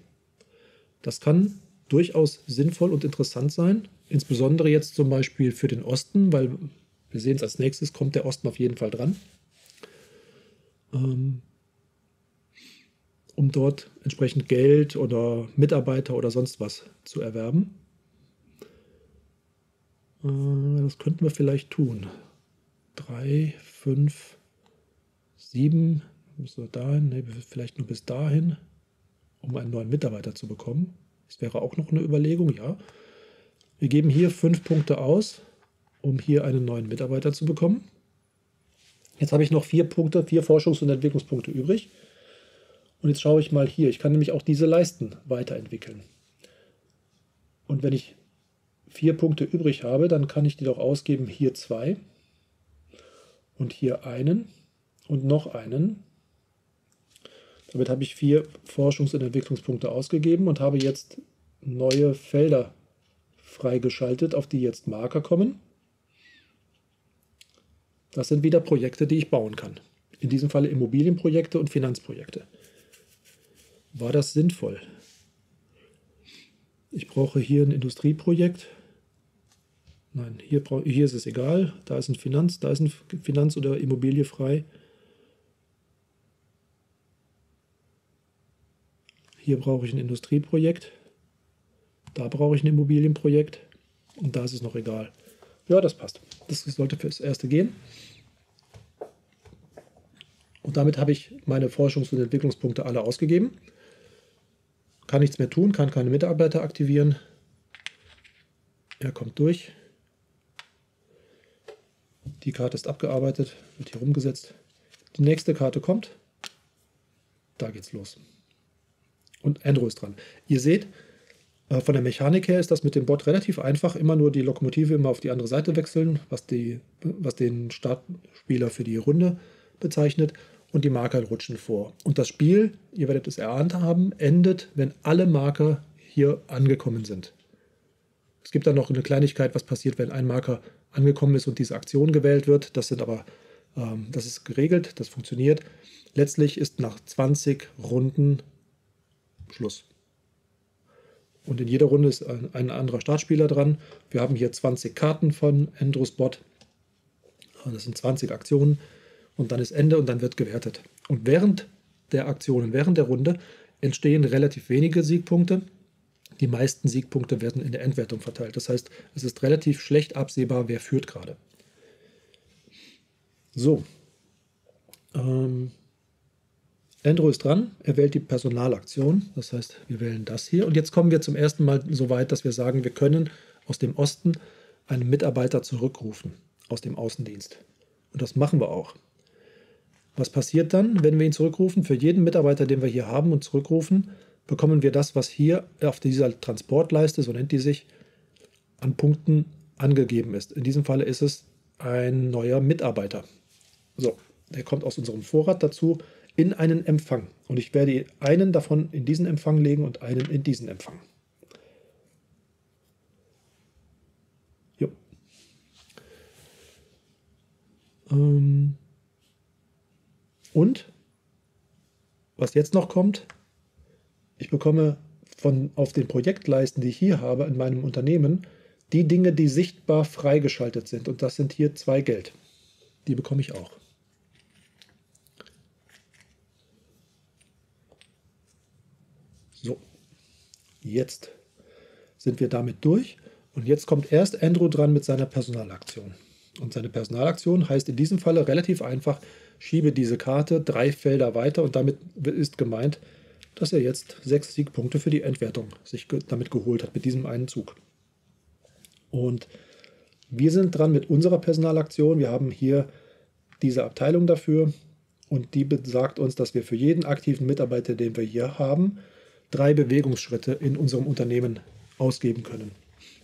Das kann durchaus sinnvoll und interessant sein, insbesondere jetzt zum Beispiel für den Osten, weil wir sehen es als nächstes, kommt der Osten auf jeden Fall dran, ähm, um dort entsprechend Geld oder Mitarbeiter oder sonst was zu erwerben. Äh, das könnten wir vielleicht tun. Drei, fünf, sieben, müssen wir dahin, nee, vielleicht nur bis dahin, um einen neuen Mitarbeiter zu bekommen. Das wäre auch noch eine Überlegung, ja. Wir geben hier fünf Punkte aus, um hier einen neuen Mitarbeiter zu bekommen. Jetzt habe ich noch vier Punkte, vier Forschungs- und Entwicklungspunkte übrig. Und jetzt schaue ich mal hier. Ich kann nämlich auch diese Leisten weiterentwickeln. Und wenn ich vier Punkte übrig habe, dann kann ich die doch ausgeben. Hier zwei und hier einen und noch einen damit habe ich vier Forschungs- und Entwicklungspunkte ausgegeben und habe jetzt neue Felder freigeschaltet, auf die jetzt Marker kommen. Das sind wieder Projekte, die ich bauen kann. In diesem Falle Immobilienprojekte und Finanzprojekte. War das sinnvoll? Ich brauche hier ein Industrieprojekt. Nein, hier, hier ist es egal. Da ist ein Finanz, da ist ein Finanz- oder Immobilie frei. Hier brauche ich ein Industrieprojekt. Da brauche ich ein Immobilienprojekt. Und da ist es noch egal. Ja, das passt. Das sollte fürs Erste gehen. Und damit habe ich meine Forschungs- und Entwicklungspunkte alle ausgegeben. Kann nichts mehr tun, kann keine Mitarbeiter aktivieren. Er kommt durch. Die Karte ist abgearbeitet, wird hier rumgesetzt. Die nächste Karte kommt. Da geht's los und Andrew ist dran. Ihr seht, von der Mechanik her ist das mit dem Bot relativ einfach. Immer nur die Lokomotive immer auf die andere Seite wechseln, was, die, was den Startspieler für die Runde bezeichnet. Und die Marker rutschen vor. Und das Spiel, ihr werdet es erahnt haben, endet, wenn alle Marker hier angekommen sind. Es gibt dann noch eine Kleinigkeit, was passiert, wenn ein Marker angekommen ist und diese Aktion gewählt wird. Das sind aber, ähm, das ist geregelt, das funktioniert. Letztlich ist nach 20 Runden Schluss. Und in jeder Runde ist ein, anderer Startspieler dran. Wir haben hier 20 Karten von Andrews Bot. Das sind 20 Aktionen. Und dann ist Ende und dann wird gewertet. Und während der Aktionen, während der Runde entstehen relativ wenige Siegpunkte. Die meisten Siegpunkte werden in der Endwertung verteilt. Das heißt, es ist relativ schlecht absehbar, wer führt gerade. So. Ähm, Andrew ist dran, er wählt die Personalaktion, das heißt, wir wählen das hier. Und jetzt kommen wir zum ersten Mal so weit, dass wir sagen, wir können aus dem Osten einen Mitarbeiter zurückrufen, aus dem Außendienst. Und das machen wir auch. Was passiert dann, wenn wir ihn zurückrufen? Für jeden Mitarbeiter, den wir hier haben und zurückrufen, bekommen wir das, was hier auf dieser Transportleiste, so nennt die sich, an Punkten angegeben ist. In diesem Falle ist es ein neuer Mitarbeiter. So, der kommt aus unserem Vorrat dazu in einen Empfang. Und ich werde einen davon in diesen Empfang legen und einen in diesen Empfang. Jo. Ähm und was jetzt noch kommt, ich bekomme von auf den Projektleisten, die ich hier habe in meinem Unternehmen, die Dinge, die sichtbar freigeschaltet sind. Und das sind hier zwei Geld. Die bekomme ich auch. So, jetzt sind wir damit durch. Und jetzt kommt erst Andrew dran mit seiner Personalaktion. Und seine Personalaktion heißt in diesem Falle relativ einfach, schiebe diese Karte drei Felder weiter und damit ist gemeint, dass er jetzt sechs Siegpunkte für die Endwertung sich damit geholt hat, mit diesem einen Zug. Und wir sind dran mit unserer Personalaktion. Wir haben hier diese Abteilung dafür und die besagt uns, dass wir für jeden aktiven Mitarbeiter, den wir hier haben, drei Bewegungsschritte in unserem Unternehmen ausgeben können.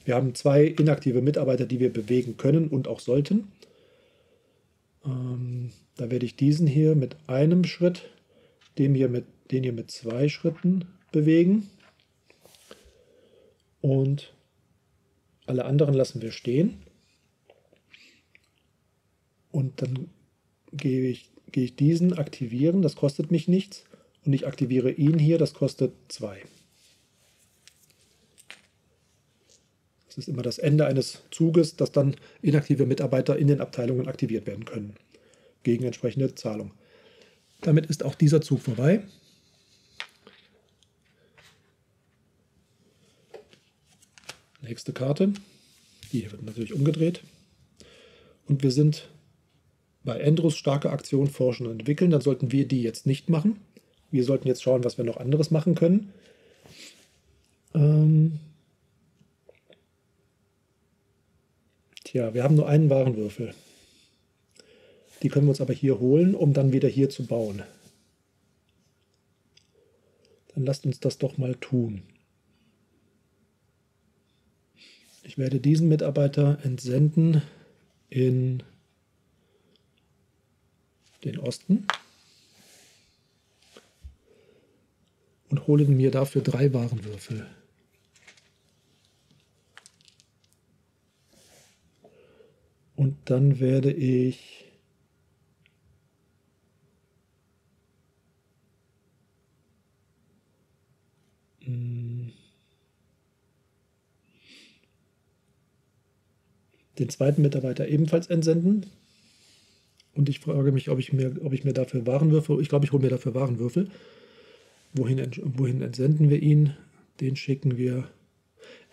Wir haben zwei inaktive Mitarbeiter, die wir bewegen können und auch sollten. Ähm, da werde ich diesen hier mit einem Schritt, dem hier mit, den hier mit zwei Schritten bewegen. Und alle anderen lassen wir stehen. Und dann gehe ich, gehe ich diesen aktivieren, das kostet mich nichts. Und ich aktiviere ihn hier, das kostet zwei. Das ist immer das Ende eines Zuges, dass dann inaktive Mitarbeiter in den Abteilungen aktiviert werden können. Gegen entsprechende Zahlung. Damit ist auch dieser Zug vorbei. Nächste Karte. Die wird natürlich umgedreht. Und wir sind bei Andrews starke Aktion forschen und entwickeln. Dann sollten wir die jetzt nicht machen. Wir sollten jetzt schauen, was wir noch anderes machen können. Ähm, Tja, wir haben nur einen Warenwürfel. Die können wir uns aber hier holen, um dann wieder hier zu bauen. Dann lasst uns das doch mal tun. Ich werde diesen Mitarbeiter entsenden in den Osten und hole mir dafür drei Warenwürfel. Und dann werde ich hm, den zweiten Mitarbeiter ebenfalls entsenden. Und ich frage mich, ob ich mir, ob ich mir dafür Warenwürfel, ich glaube, ich hole mir dafür Warenwürfel. Wohin, wohin entsenden wir ihn? Den schicken wir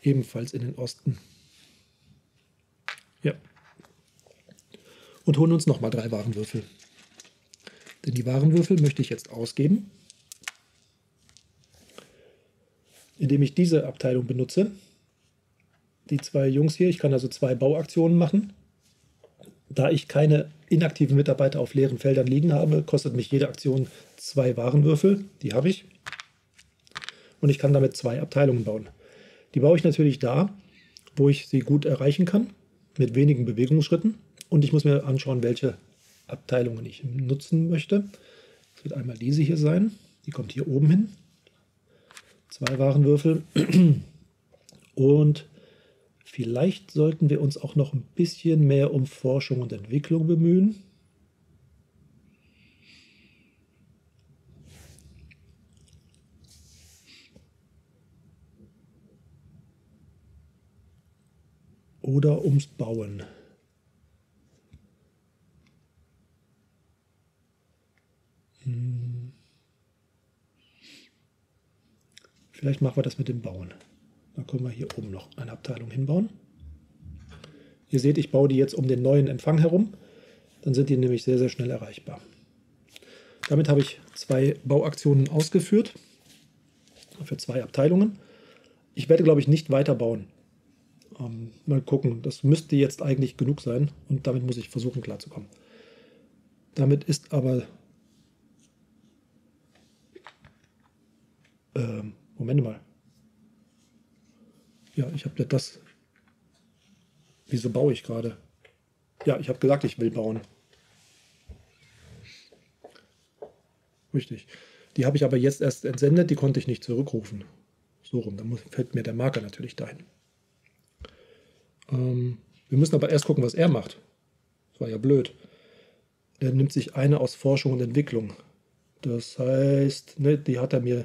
ebenfalls in den Osten. Ja und holen uns nochmal drei Warenwürfel. Denn die Warenwürfel möchte ich jetzt ausgeben, indem ich diese Abteilung benutze. Die zwei Jungs hier, ich kann also zwei Bauaktionen machen. Da ich keine inaktiven Mitarbeiter auf leeren Feldern liegen habe, kostet mich jede Aktion zwei Warenwürfel. Die habe ich. Und ich kann damit zwei Abteilungen bauen. Die baue ich natürlich da, wo ich sie gut erreichen kann, mit wenigen Bewegungsschritten. Und ich muss mir anschauen, welche Abteilungen ich nutzen möchte. Es wird einmal diese hier sein. Die kommt hier oben hin. Zwei Warenwürfel. (clears throat) Und vielleicht sollten wir uns auch noch ein bisschen mehr um Forschung und Entwicklung bemühen. Oder ums Bauen. Vielleicht machen wir das mit dem Bauen. Dann können wir hier oben noch eine Abteilung hinbauen. Ihr seht, ich baue die jetzt um den neuen Empfang herum. Dann sind die nämlich sehr, sehr schnell erreichbar. Damit habe ich zwei Bauaktionen ausgeführt für zwei Abteilungen. Ich werde, glaube ich, nicht weiterbauen. Ähm, mal gucken, das müsste jetzt eigentlich genug sein und damit muss ich versuchen klarzukommen. Damit ist aber ähm, Moment mal. Ja, ich habe das. Wieso baue ich gerade? Ja, ich habe gesagt, ich will bauen. Richtig. Die habe ich aber jetzt erst entsendet, die konnte ich nicht zurückrufen. So rum, dann fällt mir der Marker natürlich dahin. Ähm, wir müssen aber erst gucken, was er macht. Das war ja blöd. er nimmt sich eine aus Forschung und Entwicklung. Das heißt, ne, die hat er mir,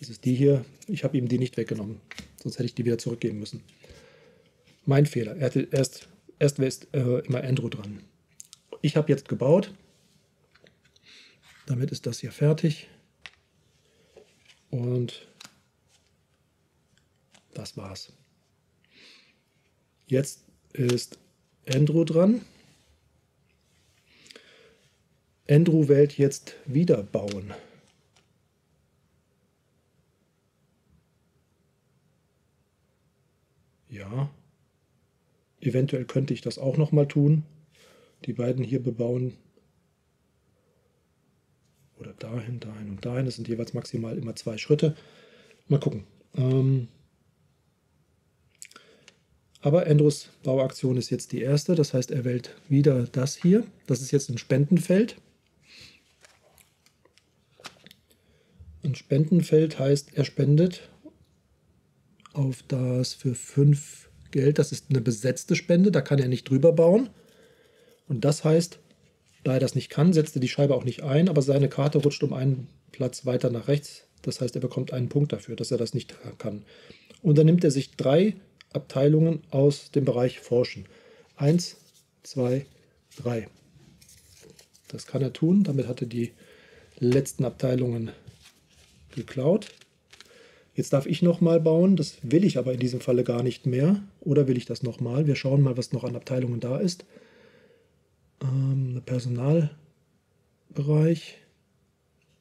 das ist die hier, ich habe ihm die nicht weggenommen. Sonst hätte ich die wieder zurückgeben müssen. Mein Fehler. Er hatte erst, erst wäre äh, immer Andrew dran. Ich habe jetzt gebaut. Damit ist das hier fertig. Und das war's. Jetzt ist Andrew dran. Andrew wählt jetzt wieder bauen. Ja. Eventuell könnte ich das auch noch mal tun. Die beiden hier bebauen. Oder dahin, dahin und dahin. Das sind jeweils maximal immer zwei Schritte. Mal gucken. Ähm aber Andrews Bauaktion ist jetzt die erste. Das heißt, er wählt wieder das hier. Das ist jetzt ein Spendenfeld. Ein Spendenfeld heißt, er spendet auf das für 5 Geld. Das ist eine besetzte Spende, da kann er nicht drüber bauen. Und das heißt, da er das nicht kann, setzt er die Scheibe auch nicht ein, aber seine Karte rutscht um einen Platz weiter nach rechts. Das heißt, er bekommt einen Punkt dafür, dass er das nicht kann. Und dann nimmt er sich drei Abteilungen aus dem Bereich Forschen. Eins, zwei, drei. Das kann er tun. Damit hat er die letzten Abteilungen geklaut. Jetzt darf ich nochmal bauen. Das will ich aber in diesem Falle gar nicht mehr. Oder will ich das nochmal? Wir schauen mal, was noch an Abteilungen da ist. Ähm, Personalbereich.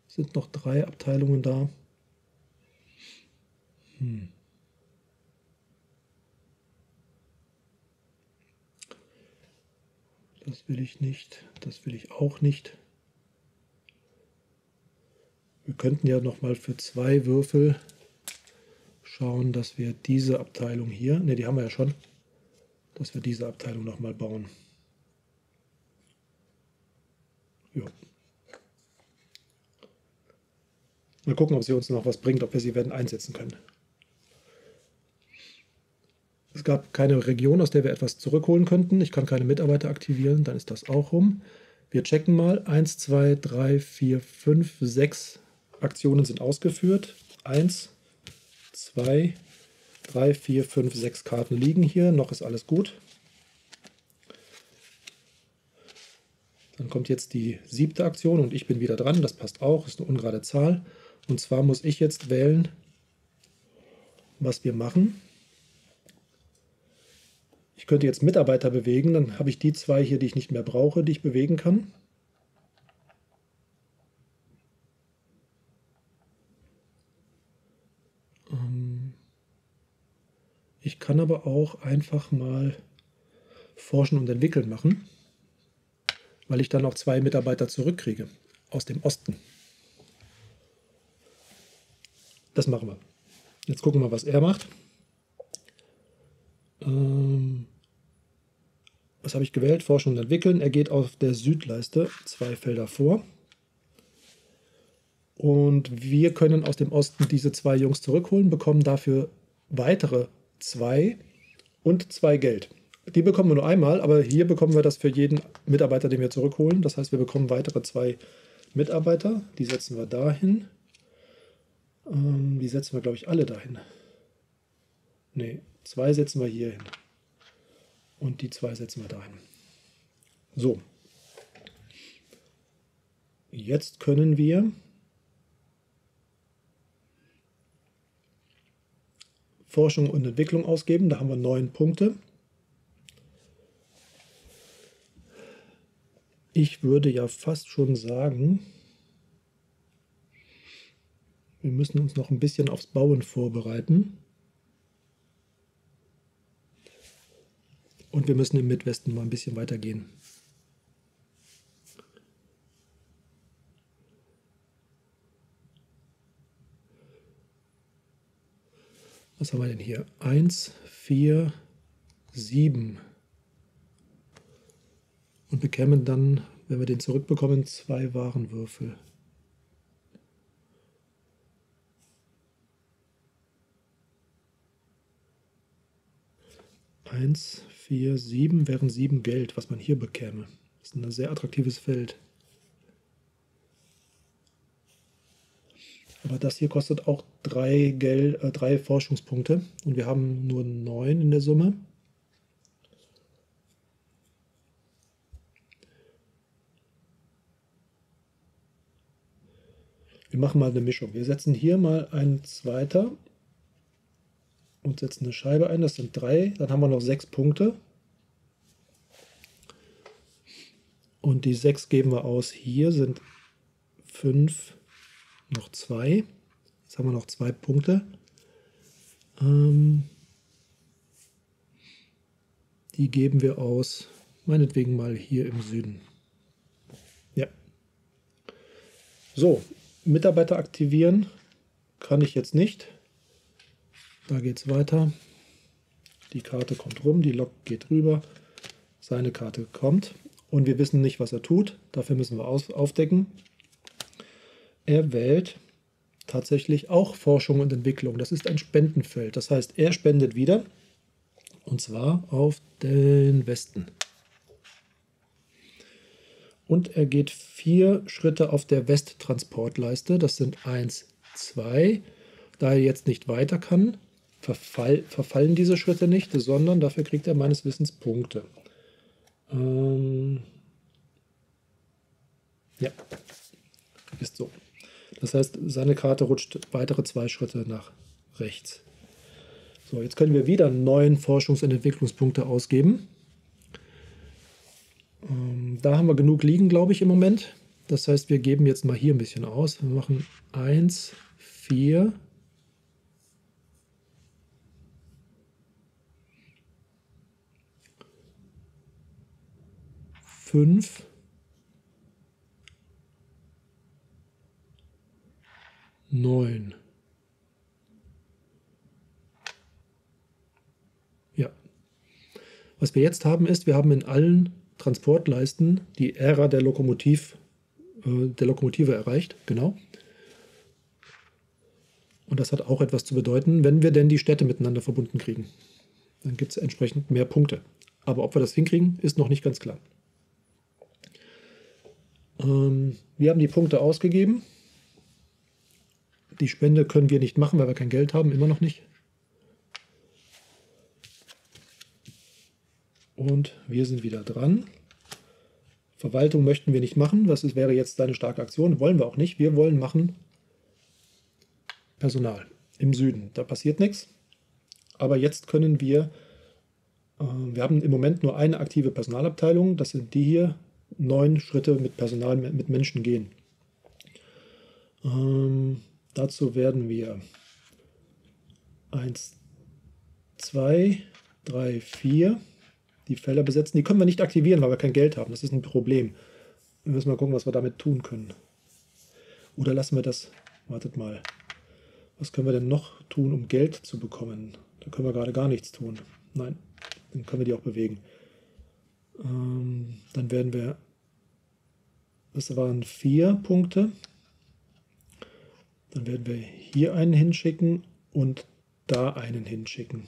Sind noch drei Abteilungen da. Hm. Das will ich nicht. Das will ich auch nicht. Wir könnten ja noch mal für zwei Würfel schauen, dass wir diese Abteilung hier, ne, die haben wir ja schon, dass wir diese Abteilung noch mal bauen. Ja. Mal gucken, ob sie uns noch was bringt, ob wir sie werden einsetzen können. Es gab keine Region, aus der wir etwas zurückholen könnten. Ich kann keine Mitarbeiter aktivieren, dann ist das auch rum. Wir checken mal. 1, 2, 3, 4, 5, 6 Aktionen sind ausgeführt. 1, 2, 3, 4, 5, 6 Karten liegen hier. Noch ist alles gut. Dann kommt jetzt die siebte Aktion und ich bin wieder dran. Das passt auch, ist eine ungerade Zahl. Und zwar muss ich jetzt wählen, was wir machen. Ich könnte jetzt Mitarbeiter bewegen, dann habe ich die zwei hier, die ich nicht mehr brauche, die ich bewegen kann. Ich kann aber auch einfach mal Forschen und Entwickeln machen, weil ich dann noch zwei Mitarbeiter zurückkriege aus dem Osten. Das machen wir. Jetzt gucken wir, was er macht. Ähm, was habe ich gewählt? Forschen und Entwickeln. Er geht auf der Südleiste zwei Felder vor. Und wir können aus dem Osten diese zwei Jungs zurückholen, bekommen dafür weitere zwei und zwei Geld. Die bekommen wir nur einmal, aber hier bekommen wir das für jeden Mitarbeiter, den wir zurückholen. Das heißt, wir bekommen weitere zwei Mitarbeiter. Die setzen wir dahin. Ähm, die setzen wir, glaube ich, alle dahin. Ne, zwei setzen wir hier hin. Und die zwei setzen wir dahin. So. Jetzt können wir Forschung und Entwicklung ausgeben. Da haben wir neun Punkte. Ich würde ja fast schon sagen, wir müssen uns noch ein bisschen aufs Bauen vorbereiten. Und wir müssen im Midwesten mal ein bisschen weitergehen. Was haben wir denn hier? 1, 4, 7. Und bekämen dann, wenn wir den zurückbekommen, zwei Warenwürfel. Eins, vier, sieben wären sieben Geld, was man hier bekäme. ist ein sehr attraktives Feld. Aber das hier kostet auch drei, Geld, äh, drei Forschungspunkte und wir haben nur neun in der Summe. Wir machen mal eine Mischung. Wir setzen hier mal einen Zweiter und setzen eine Scheibe ein. Das sind drei. Dann haben wir noch sechs Punkte. Und die sechs geben wir aus. Hier sind fünf, noch zwei. Jetzt haben wir noch zwei Punkte. Ähm, die geben wir aus, meinetwegen mal hier im Süden. Ja. So, Mitarbeiter aktivieren kann ich jetzt nicht. Da geht es weiter. Die Karte kommt rum, die Lok geht rüber. Seine Karte kommt und wir wissen nicht, was er tut. Dafür müssen wir aufdecken. Er wählt tatsächlich auch Forschung und Entwicklung. Das ist ein Spendenfeld. Das heißt, er spendet wieder und zwar auf den Westen und er geht vier Schritte auf der Westtransportleiste. Das sind 1, 2. Da er jetzt nicht weiter kann, verfall, verfallen diese Schritte nicht, sondern dafür kriegt er meines Wissens Punkte. Ähm ja, ist so. Das heißt, seine Karte rutscht weitere zwei Schritte nach rechts. So, jetzt können wir wieder neun Forschungs- und Entwicklungspunkte ausgeben. Ähm, da haben wir genug liegen, glaube ich, im Moment. Das heißt, wir geben jetzt mal hier ein bisschen aus. Wir machen 1, 4, fünf, neun. Ja. Was wir jetzt haben ist, wir haben in allen Transportleisten die Ära der, Lokomotiv, äh, der Lokomotive erreicht. Genau. Und das hat auch etwas zu bedeuten, wenn wir denn die Städte miteinander verbunden kriegen. Dann gibt es entsprechend mehr Punkte. Aber ob wir das hinkriegen, ist noch nicht ganz klar. Ähm, wir haben die Punkte ausgegeben. Die Spende können wir nicht machen, weil wir kein Geld haben, immer noch nicht. Und wir sind wieder dran. Verwaltung möchten wir nicht machen. Das wäre jetzt eine starke Aktion. Wollen wir auch nicht. Wir wollen machen Personal im Süden. Da passiert nichts. Aber jetzt können wir, äh, wir haben im Moment nur eine aktive Personalabteilung. Das sind die hier. Neun Schritte mit Personal, mit Menschen gehen. Ähm, dazu werden wir 1, 2, 3, 4 die Felder besetzen. Die können wir nicht aktivieren, weil wir kein Geld haben. Das ist ein Problem. Wir müssen mal gucken, was wir damit tun können. Oder lassen wir das, wartet mal. Was können wir denn noch tun, um Geld zu bekommen? Da können wir gerade gar nichts tun. Nein, dann können wir die auch bewegen. Ähm, dann werden wir, das waren vier Punkte. Dann werden wir hier einen hinschicken und da einen hinschicken.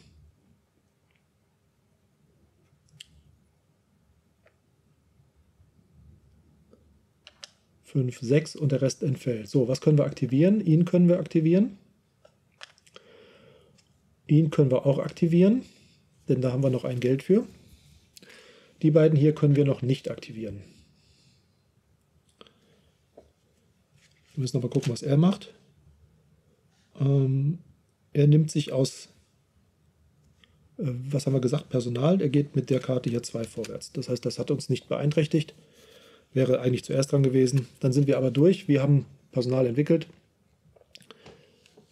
5, 6 und der Rest entfällt. So, was können wir aktivieren? Ihn können wir aktivieren. Ihn können wir auch aktivieren, denn da haben wir noch ein Geld für. Die beiden hier können wir noch nicht aktivieren. Wir müssen aber gucken, was er macht. Ähm, er nimmt sich aus, äh, was haben wir gesagt, Personal. Er geht mit der Karte hier zwei vorwärts. Das heißt, das hat uns nicht beeinträchtigt wäre eigentlich zuerst dran gewesen. Dann sind wir aber durch. Wir haben Personal entwickelt.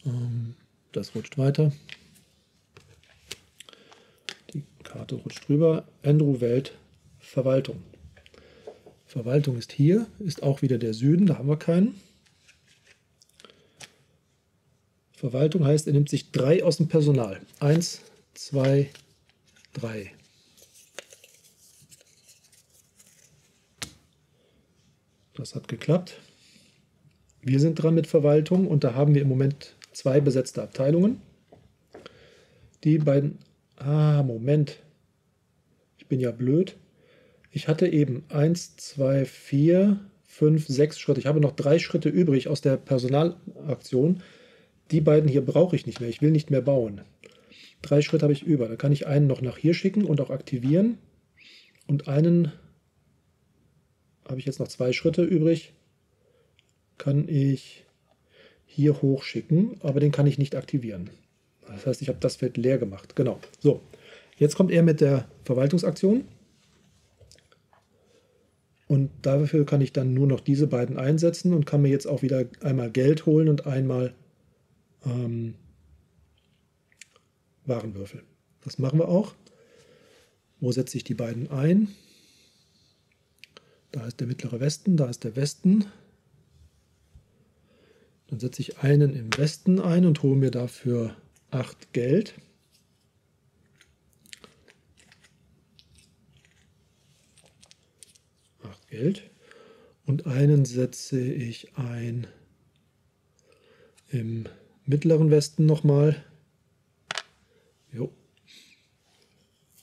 Ähm, das rutscht weiter. Die Karte rutscht rüber. Andrew wählt Verwaltung. Verwaltung ist hier, ist auch wieder der Süden, da haben wir keinen. Verwaltung heißt, er nimmt sich drei aus dem Personal. Eins, zwei, drei. Das hat geklappt. Wir sind dran mit Verwaltung und da haben wir im Moment zwei besetzte Abteilungen. Die beiden. Ah, Moment. Ich bin ja blöd. Ich hatte eben 1, 2, 4, 5, 6 Schritte. Ich habe noch drei Schritte übrig aus der Personalaktion. Die beiden hier brauche ich nicht mehr. Ich will nicht mehr bauen. Drei Schritte habe ich über. Da kann ich einen noch nach hier schicken und auch aktivieren. Und einen habe ich jetzt noch zwei Schritte übrig. Kann ich hier hochschicken, aber den kann ich nicht aktivieren. Das heißt, ich habe das Feld leer gemacht. Genau. So, jetzt kommt er mit der Verwaltungsaktion. Und dafür kann ich dann nur noch diese beiden einsetzen und kann mir jetzt auch wieder einmal Geld holen und einmal ähm, Warenwürfel. Das machen wir auch. Wo setze ich die beiden ein? Da ist der mittlere Westen, da ist der Westen. Dann setze ich einen im Westen ein und hole mir dafür 8 Geld. Acht Geld. Und einen setze ich ein im mittleren Westen nochmal. Jo.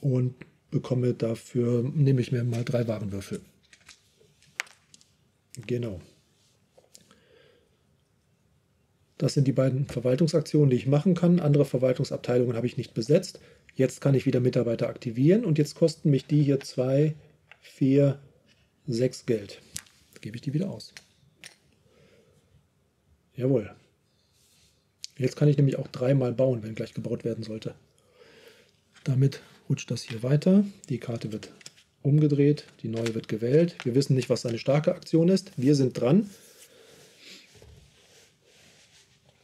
Und bekomme dafür, nehme ich mir mal drei Warenwürfel. Genau. Das sind die beiden Verwaltungsaktionen, die ich machen kann. Andere Verwaltungsabteilungen habe ich nicht besetzt. Jetzt kann ich wieder Mitarbeiter aktivieren und jetzt kosten mich die hier 2, 4, 6 Geld. Gebe ich die wieder aus. Jawohl. Jetzt kann ich nämlich auch dreimal bauen, wenn gleich gebaut werden sollte. Damit rutscht das hier weiter. Die Karte wird umgedreht, die neue wird gewählt. Wir wissen nicht, was seine starke Aktion ist. Wir sind dran.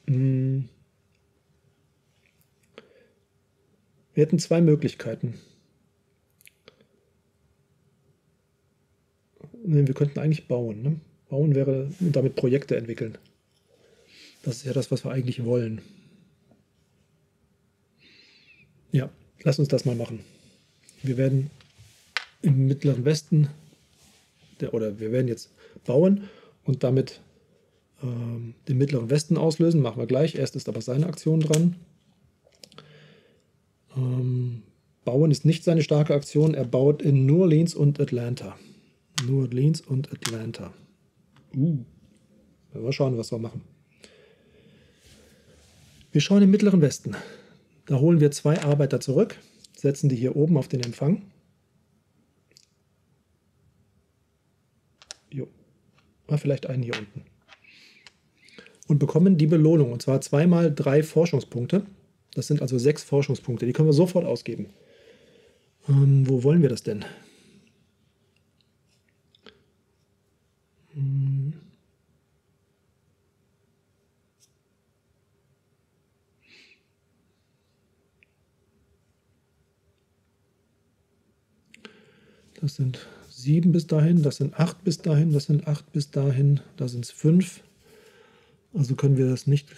Hm. Wir hätten zwei Möglichkeiten. Wir könnten eigentlich bauen. Ne? Bauen wäre damit Projekte entwickeln. Das ist ja das, was wir eigentlich wollen. Ja, lass uns das mal machen. Wir werden im Mittleren Westen, der, oder wir werden jetzt bauen und damit ähm, den Mittleren Westen auslösen. Machen wir gleich. Erst ist aber seine Aktion dran. Ähm, bauen ist nicht seine starke Aktion. Er baut in New Orleans und Atlanta. New Orleans und Atlanta. Uh. Mal schauen, was wir machen. Wir schauen im Mittleren Westen. Da holen wir zwei Arbeiter zurück, setzen die hier oben auf den Empfang. Jo. Mal vielleicht einen hier unten und bekommen die Belohnung. Und zwar zweimal drei Forschungspunkte. Das sind also sechs Forschungspunkte. Die können wir sofort ausgeben. Ähm, wo wollen wir das denn? Hm. Das sind sieben bis dahin, das sind acht bis dahin, das sind acht bis dahin, da sind es fünf. Also können wir das nicht.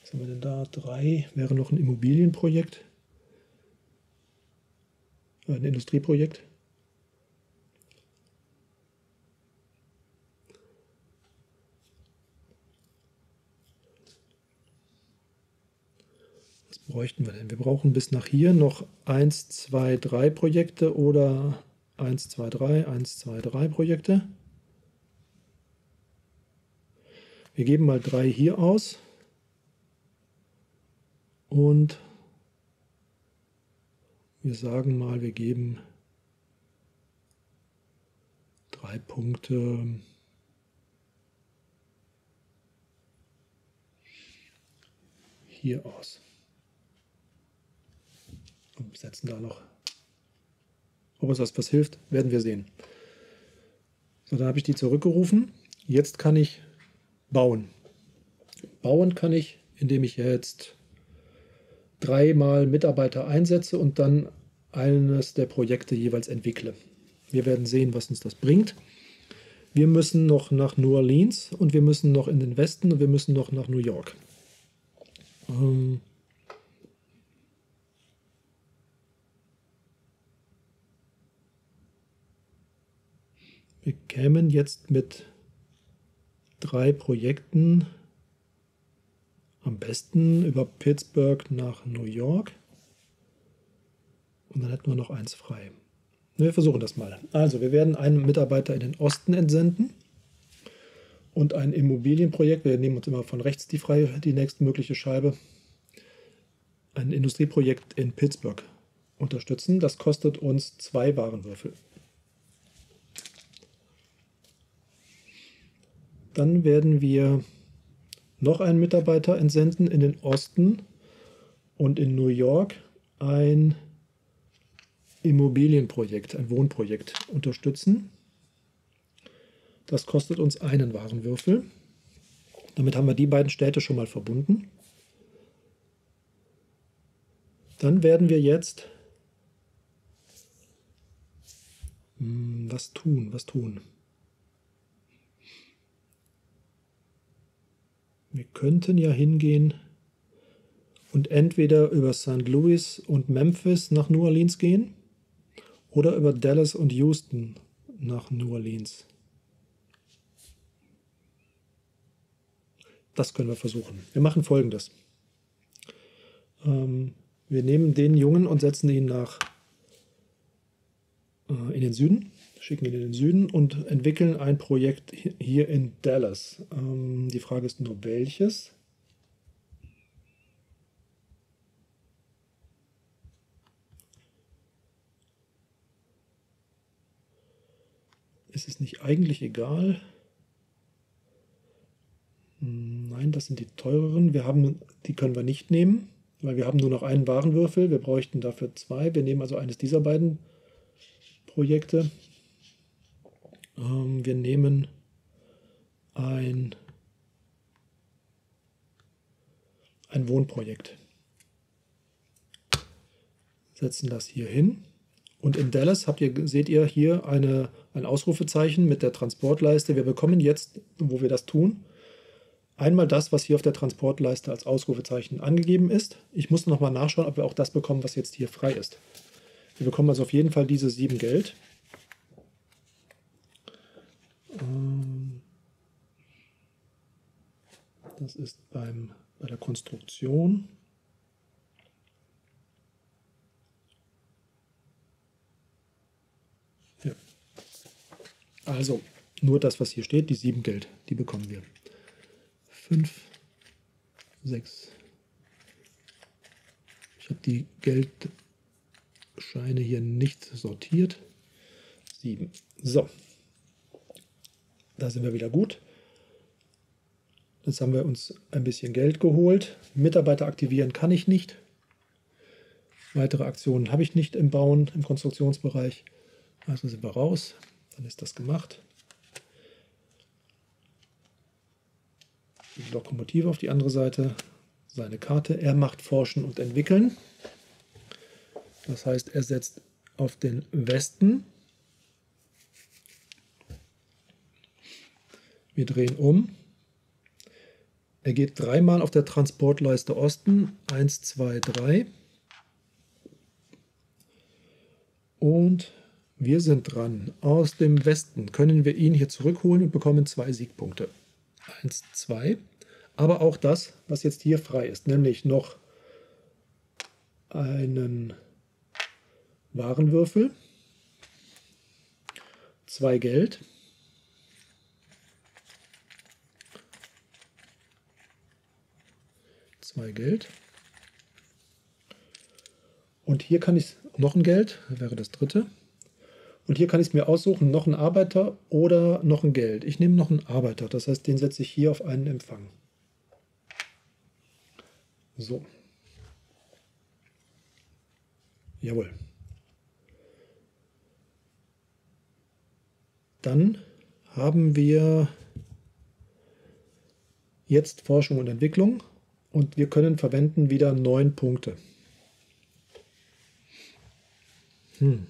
Was haben wir denn da? Drei wäre noch ein Immobilienprojekt. Äh, ein Industrieprojekt. Bräuchten wir denn? Wir brauchen bis nach hier noch 1, 2, 3 Projekte oder 1, 2, 3, 1, 2, 3 Projekte. Wir geben mal 3 hier aus. Und wir sagen mal, wir geben drei Punkte. Hier aus. Setzen da noch. Ob das was hilft, werden wir sehen. So, dann habe ich die zurückgerufen. Jetzt kann ich bauen. Bauen kann ich, indem ich jetzt dreimal Mitarbeiter einsetze und dann eines der Projekte jeweils entwickle. Wir werden sehen, was uns das bringt. Wir müssen noch nach New Orleans und wir müssen noch in den Westen und wir müssen noch nach New York. Ähm wir kämen jetzt mit drei Projekten am besten über Pittsburgh nach New York. Und dann hätten wir noch eins frei. Wir versuchen das mal. Also, wir werden einen Mitarbeiter in den Osten entsenden und ein Immobilienprojekt. Wir nehmen uns immer von rechts die freie, die nächstmögliche Scheibe. Ein Industrieprojekt in Pittsburgh unterstützen. Das kostet uns zwei Warenwürfel. Dann werden wir noch einen Mitarbeiter entsenden in den Osten und in New York ein Immobilienprojekt, ein Wohnprojekt unterstützen. Das kostet uns einen Warenwürfel. Damit haben wir die beiden Städte schon mal verbunden. Dann werden wir jetzt hm, was tun, was tun. Wir könnten ja hingehen und entweder über St. Louis und Memphis nach New Orleans gehen oder über Dallas und Houston nach New Orleans. Das können wir versuchen. Wir machen folgendes. Ähm, wir nehmen den Jungen und setzen ihn nach äh, in den Süden, schicken ihn in den Süden und entwickeln ein Projekt hier in Dallas. Ähm, die Frage ist nur welches. Ist es nicht eigentlich egal? Hm, nein, das sind die teureren. Wir haben, die können wir nicht nehmen, weil wir haben nur noch einen Warenwürfel. Wir bräuchten dafür zwei. Wir nehmen also eines dieser beiden Projekte. Ähm, wir nehmen ein, ein Wohnprojekt. Setzen das hier hin. Und in Dallas habt ihr, seht ihr hier eine, ein Ausrufezeichen mit der Transportleiste. Wir bekommen jetzt, wo wir das tun, einmal das, was hier auf der Transportleiste als Ausrufezeichen angegeben ist. Ich muss nochmal nachschauen, ob wir auch das bekommen, was jetzt hier frei ist. Wir bekommen also auf jeden Fall diese sieben Geld. Das ist beim, bei der Konstruktion. Also nur das, was hier steht, die sieben Geld, die bekommen wir. Fünf, sechs. Ich habe die Geldscheine hier nicht sortiert. Sieben. So. Da sind wir wieder gut. Jetzt haben wir uns ein bisschen Geld geholt. Mitarbeiter aktivieren kann ich nicht. Weitere Aktionen habe ich nicht im Bauen, im Konstruktionsbereich. Also sind wir raus. Dann ist das gemacht. Die Lokomotive auf die andere Seite, seine Karte. Er macht Forschen und Entwickeln. Das heißt, er setzt auf den Westen. Wir drehen um. Er geht dreimal auf der Transportleiste Osten. Eins, zwei, drei. Und wir sind dran. Aus dem Westen können wir ihn hier zurückholen und bekommen zwei Siegpunkte. Eins, zwei. Aber auch das, was jetzt hier frei ist, nämlich noch einen Warenwürfel, zwei Geld, zwei Geld. Und hier kann ich noch ein Geld, wäre das dritte. Und hier kann ich mir aussuchen, noch ein Arbeiter oder noch ein Geld. Ich nehme noch einen Arbeiter, das heißt, den setze ich hier auf einen Empfang. So. Jawohl. Dann haben wir jetzt Forschung und Entwicklung und wir können verwenden wieder neun Punkte. Hm.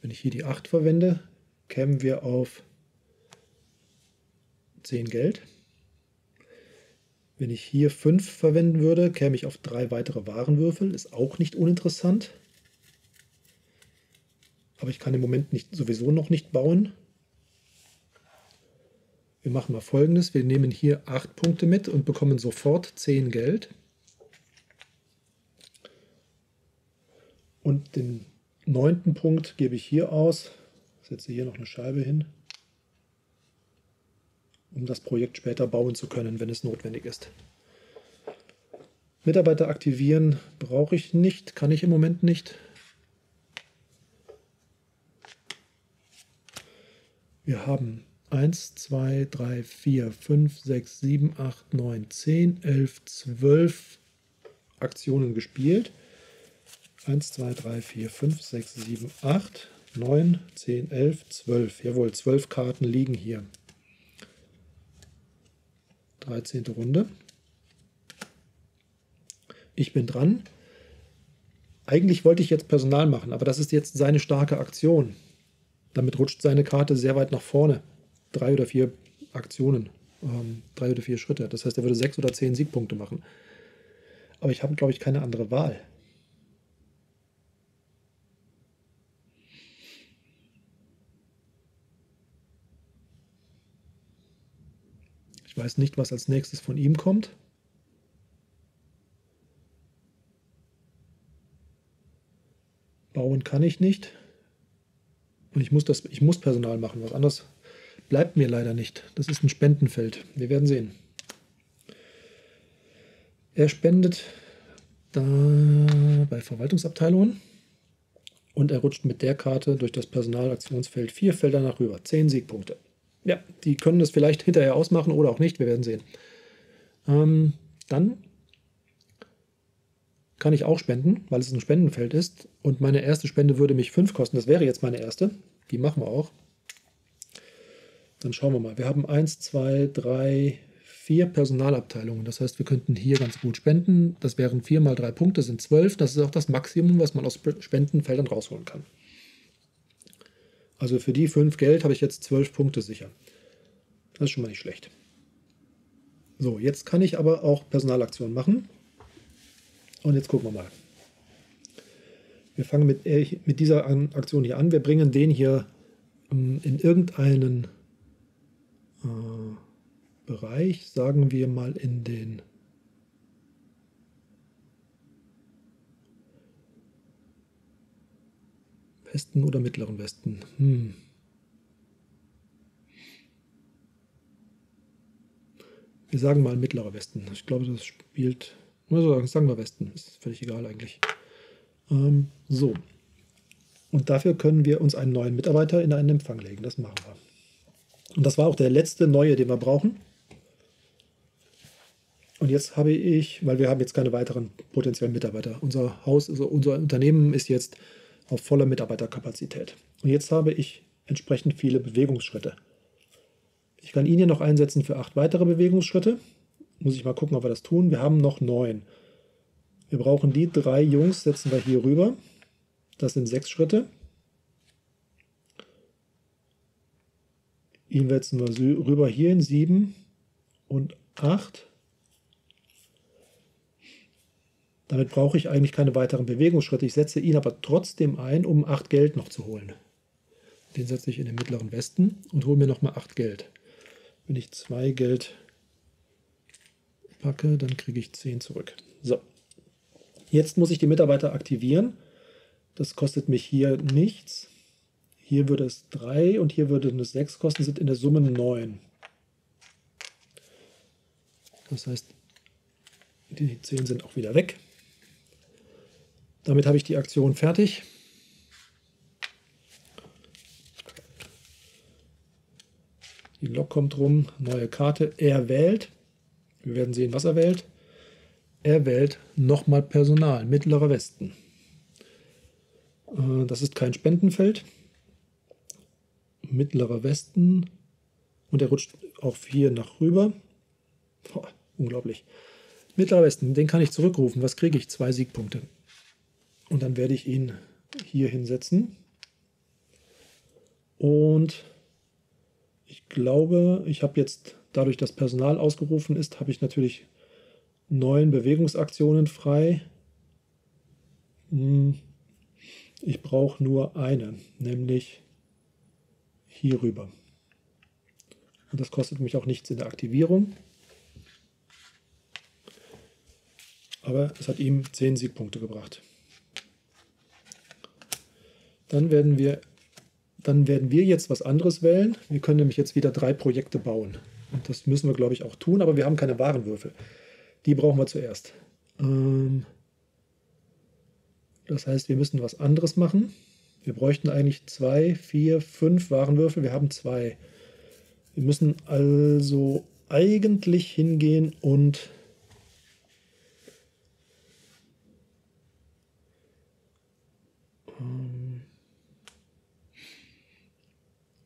Wenn ich hier die 8 verwende, kämen wir auf 10 Geld. Wenn ich hier 5 verwenden würde, käme ich auf drei weitere Warenwürfel. Ist auch nicht uninteressant. Aber ich kann im Moment nicht, sowieso noch nicht bauen. Wir machen mal folgendes. Wir nehmen hier 8 Punkte mit und bekommen sofort 10 Geld. Und den neunten Punkt gebe ich hier aus. Setze hier noch eine Scheibe hin, um das Projekt später bauen zu können, wenn es notwendig ist. Mitarbeiter aktivieren brauche ich nicht, kann ich im Moment nicht. Wir haben 1, 2, 3, 4, 5, 6, 7, 8, 9, 10, 11, 12 Aktionen gespielt. 1, 2, 3, 4, 5, 6, 7, 8, 9, 10, 11, 12. Jawohl, 12 Karten liegen hier. 13. Runde. Ich bin dran. Eigentlich wollte ich jetzt Personal machen, aber das ist jetzt seine starke Aktion. Damit rutscht seine Karte sehr weit nach vorne. Drei oder vier Aktionen, ähm, drei oder vier Schritte. Das heißt, er würde sechs oder zehn Siegpunkte machen. Aber ich habe, glaube ich, keine andere Wahl. Ich weiß nicht, was als nächstes von ihm kommt. Bauen kann ich nicht. Und ich muss, das, ich muss Personal machen. Was anderes bleibt mir leider nicht. Das ist ein Spendenfeld. Wir werden sehen. Er spendet da bei Verwaltungsabteilungen und er rutscht mit der Karte durch das Personalaktionsfeld vier Felder nach rüber. Zehn Siegpunkte. Ja, die können das vielleicht hinterher ausmachen oder auch nicht. Wir werden sehen. Ähm, dann kann ich auch spenden, weil es ein Spendenfeld ist. Und meine erste Spende würde mich 5 kosten. Das wäre jetzt meine erste. Die machen wir auch. Dann schauen wir mal. Wir haben 1, 2, 3, 4 Personalabteilungen. Das heißt, wir könnten hier ganz gut spenden. Das wären 4 mal 3 Punkte, sind 12. Das ist auch das Maximum, was man aus Spendenfeldern rausholen kann. Also für die 5 Geld habe ich jetzt 12 Punkte sicher. Das ist schon mal nicht schlecht. So, jetzt kann ich aber auch Personalaktionen machen. Und jetzt gucken wir mal. Wir fangen mit, äh, mit dieser Aktion hier an. Wir bringen den hier ähm, in irgendeinen äh, Bereich, sagen wir mal in den Westen oder mittleren Westen. Hm. Wir sagen mal mittlerer Westen. Ich glaube, das spielt also sagen wir Westen, ist völlig egal eigentlich. Ähm, so. Und dafür können wir uns einen neuen Mitarbeiter in einen Empfang legen. Das machen wir. Und das war auch der letzte neue, den wir brauchen. Und jetzt habe ich, weil wir haben jetzt keine weiteren potenziellen Mitarbeiter. Unser Haus, also unser Unternehmen ist jetzt auf voller Mitarbeiterkapazität. Und jetzt habe ich entsprechend viele Bewegungsschritte. Ich kann ihn hier noch einsetzen für acht weitere Bewegungsschritte. Muss ich mal gucken, ob wir das tun. Wir haben noch neun. Wir brauchen die drei Jungs, setzen wir hier rüber. Das sind sechs Schritte. Ihn setzen wir rüber hier in sieben und acht. Damit brauche ich eigentlich keine weiteren Bewegungsschritte. Ich setze ihn aber trotzdem ein, um acht Geld noch zu holen. Den setze ich in den mittleren Westen und hole mir nochmal acht Geld. Wenn ich zwei Geld packe, dann kriege ich 10 zurück. So. Jetzt muss ich die Mitarbeiter aktivieren. Das kostet mich hier nichts. Hier würde es 3 und hier würde es 6 kosten, sind in der Summe 9. Das heißt, die 10 sind auch wieder weg. Damit habe ich die Aktion fertig. Die Lok kommt rum, neue Karte. Er wählt. Wir werden sehen, was er wählt. Er wählt nochmal Personal, Mittlerer Westen. Äh, das ist kein Spendenfeld. Mittlerer Westen. Und er rutscht auch hier nach rüber. Boah, unglaublich. Mittlerer Westen, den kann ich zurückrufen. Was kriege ich? Zwei Siegpunkte. Und dann werde ich ihn hier hinsetzen. Und ich glaube, ich habe jetzt Dadurch, dass Personal ausgerufen ist, habe ich natürlich neun Bewegungsaktionen frei. Hm, ich brauche nur eine, nämlich hierüber. Und das kostet mich auch nichts in der Aktivierung. Aber es hat ihm 10 Siegpunkte gebracht. Dann werden wir, dann werden wir jetzt was anderes wählen. Wir können nämlich jetzt wieder drei Projekte bauen. Und das müssen wir, glaube ich, auch tun, aber wir haben keine Warenwürfel. Die brauchen wir zuerst. Ähm, das heißt, wir müssen was anderes machen. Wir bräuchten eigentlich zwei, vier, fünf Warenwürfel. Wir haben zwei. Wir müssen also eigentlich hingehen und ähm,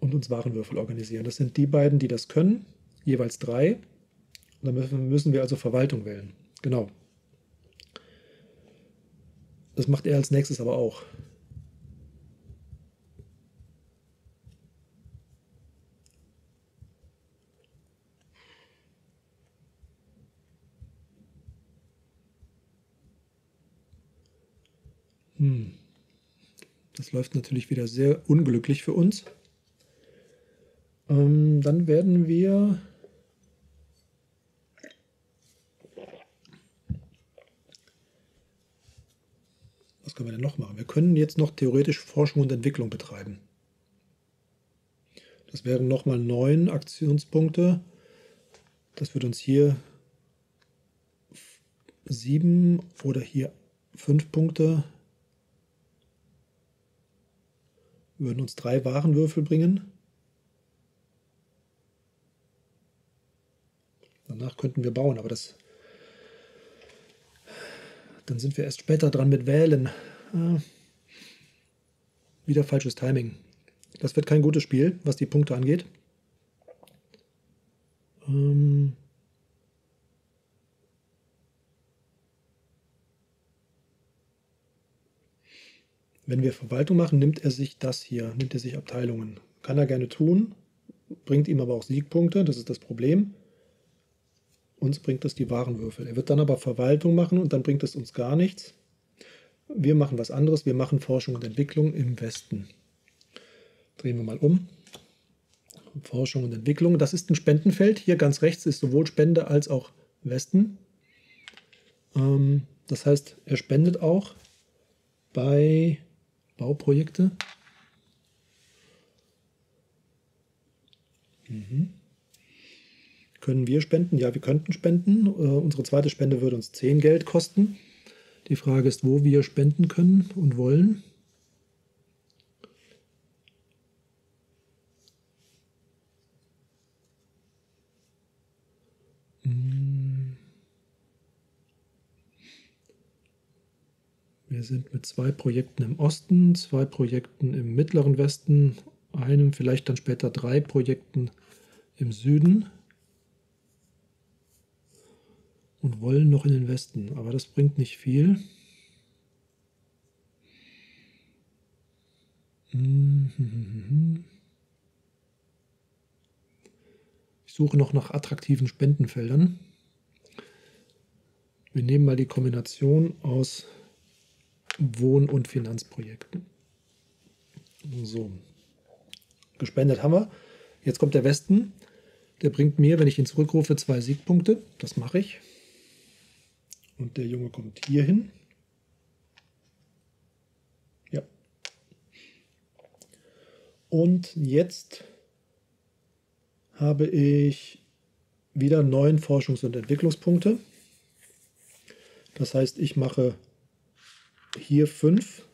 und uns Warenwürfel organisieren. Das sind die beiden, die das können, jeweils drei. Und dann müssen wir also Verwaltung wählen. Genau. Das macht er als nächstes aber auch. Hm. Das läuft natürlich wieder sehr unglücklich für uns. Ähm, dann werden wir Was können wir denn noch machen? Wir können jetzt noch theoretisch Forschung und Entwicklung betreiben. Das wären nochmal neun Aktionspunkte. Das wird uns hier sieben oder hier fünf Punkte würden uns drei Warenwürfel bringen. Danach könnten wir bauen, aber das dann sind wir erst später dran mit Wählen. Ah, wieder falsches Timing. Das wird kein gutes Spiel, was die Punkte angeht. Ähm Wenn wir Verwaltung machen, nimmt er sich das hier, nimmt er sich Abteilungen. Kann er gerne tun, bringt ihm aber auch Siegpunkte, das ist das Problem. Uns bringt es die Warenwürfel. Er wird dann aber Verwaltung machen und dann bringt es uns gar nichts. Wir machen was anderes. Wir machen Forschung und Entwicklung im Westen. Drehen wir mal um. Forschung und Entwicklung. Das ist ein Spendenfeld. Hier ganz rechts ist sowohl Spende als auch Westen. Ähm, das heißt, er spendet auch bei Bauprojekte. Mhm. Können wir spenden? Ja, wir könnten spenden. Äh, unsere zweite Spende würde uns 10 Geld kosten. Die Frage ist, wo wir spenden können und wollen. Hm. Wir sind mit zwei Projekten im Osten, zwei Projekten im mittleren Westen, einem, vielleicht dann später drei Projekten im Süden und wollen noch in den Westen, aber das bringt nicht viel. Ich suche noch nach attraktiven Spendenfeldern. Wir nehmen mal die Kombination aus Wohn- und Finanzprojekten. So, gespendet haben wir. Jetzt kommt der Westen. Der bringt mir, wenn ich ihn zurückrufe, zwei Siegpunkte. Das mache ich. Und der Junge kommt hier hin. Ja. Und jetzt habe ich wieder neun Forschungs- und Entwicklungspunkte. Das heißt, ich mache hier fünf,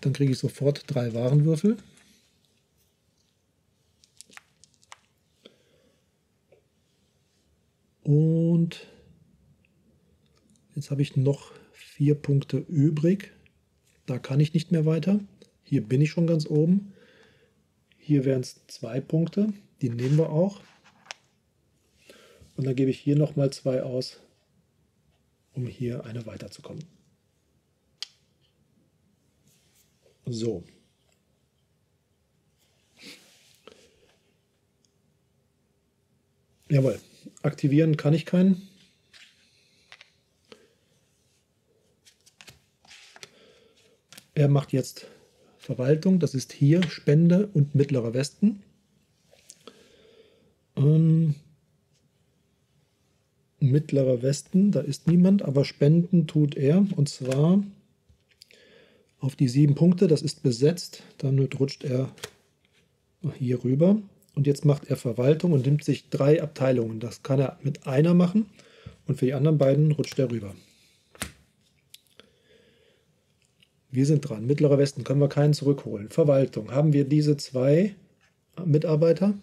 dann kriege ich sofort drei Warenwürfel. Und Jetzt habe ich noch vier Punkte übrig. Da kann ich nicht mehr weiter. Hier bin ich schon ganz oben. Hier wären es zwei Punkte. Die nehmen wir auch. Und dann gebe ich hier nochmal zwei aus, um hier eine weiterzukommen. So. Jawohl. Aktivieren kann ich keinen. Er macht jetzt Verwaltung, das ist hier Spende und Mittlerer Westen. Ähm, Mittlerer Westen, da ist niemand, aber Spenden tut er und zwar auf die sieben Punkte. Das ist besetzt. Damit rutscht er hier rüber. Und jetzt macht er Verwaltung und nimmt sich drei Abteilungen. Das kann er mit einer machen. Und für die anderen beiden rutscht er rüber. Wir sind dran. Mittlerer Westen können wir keinen zurückholen. Verwaltung. Haben wir diese zwei Mitarbeiter.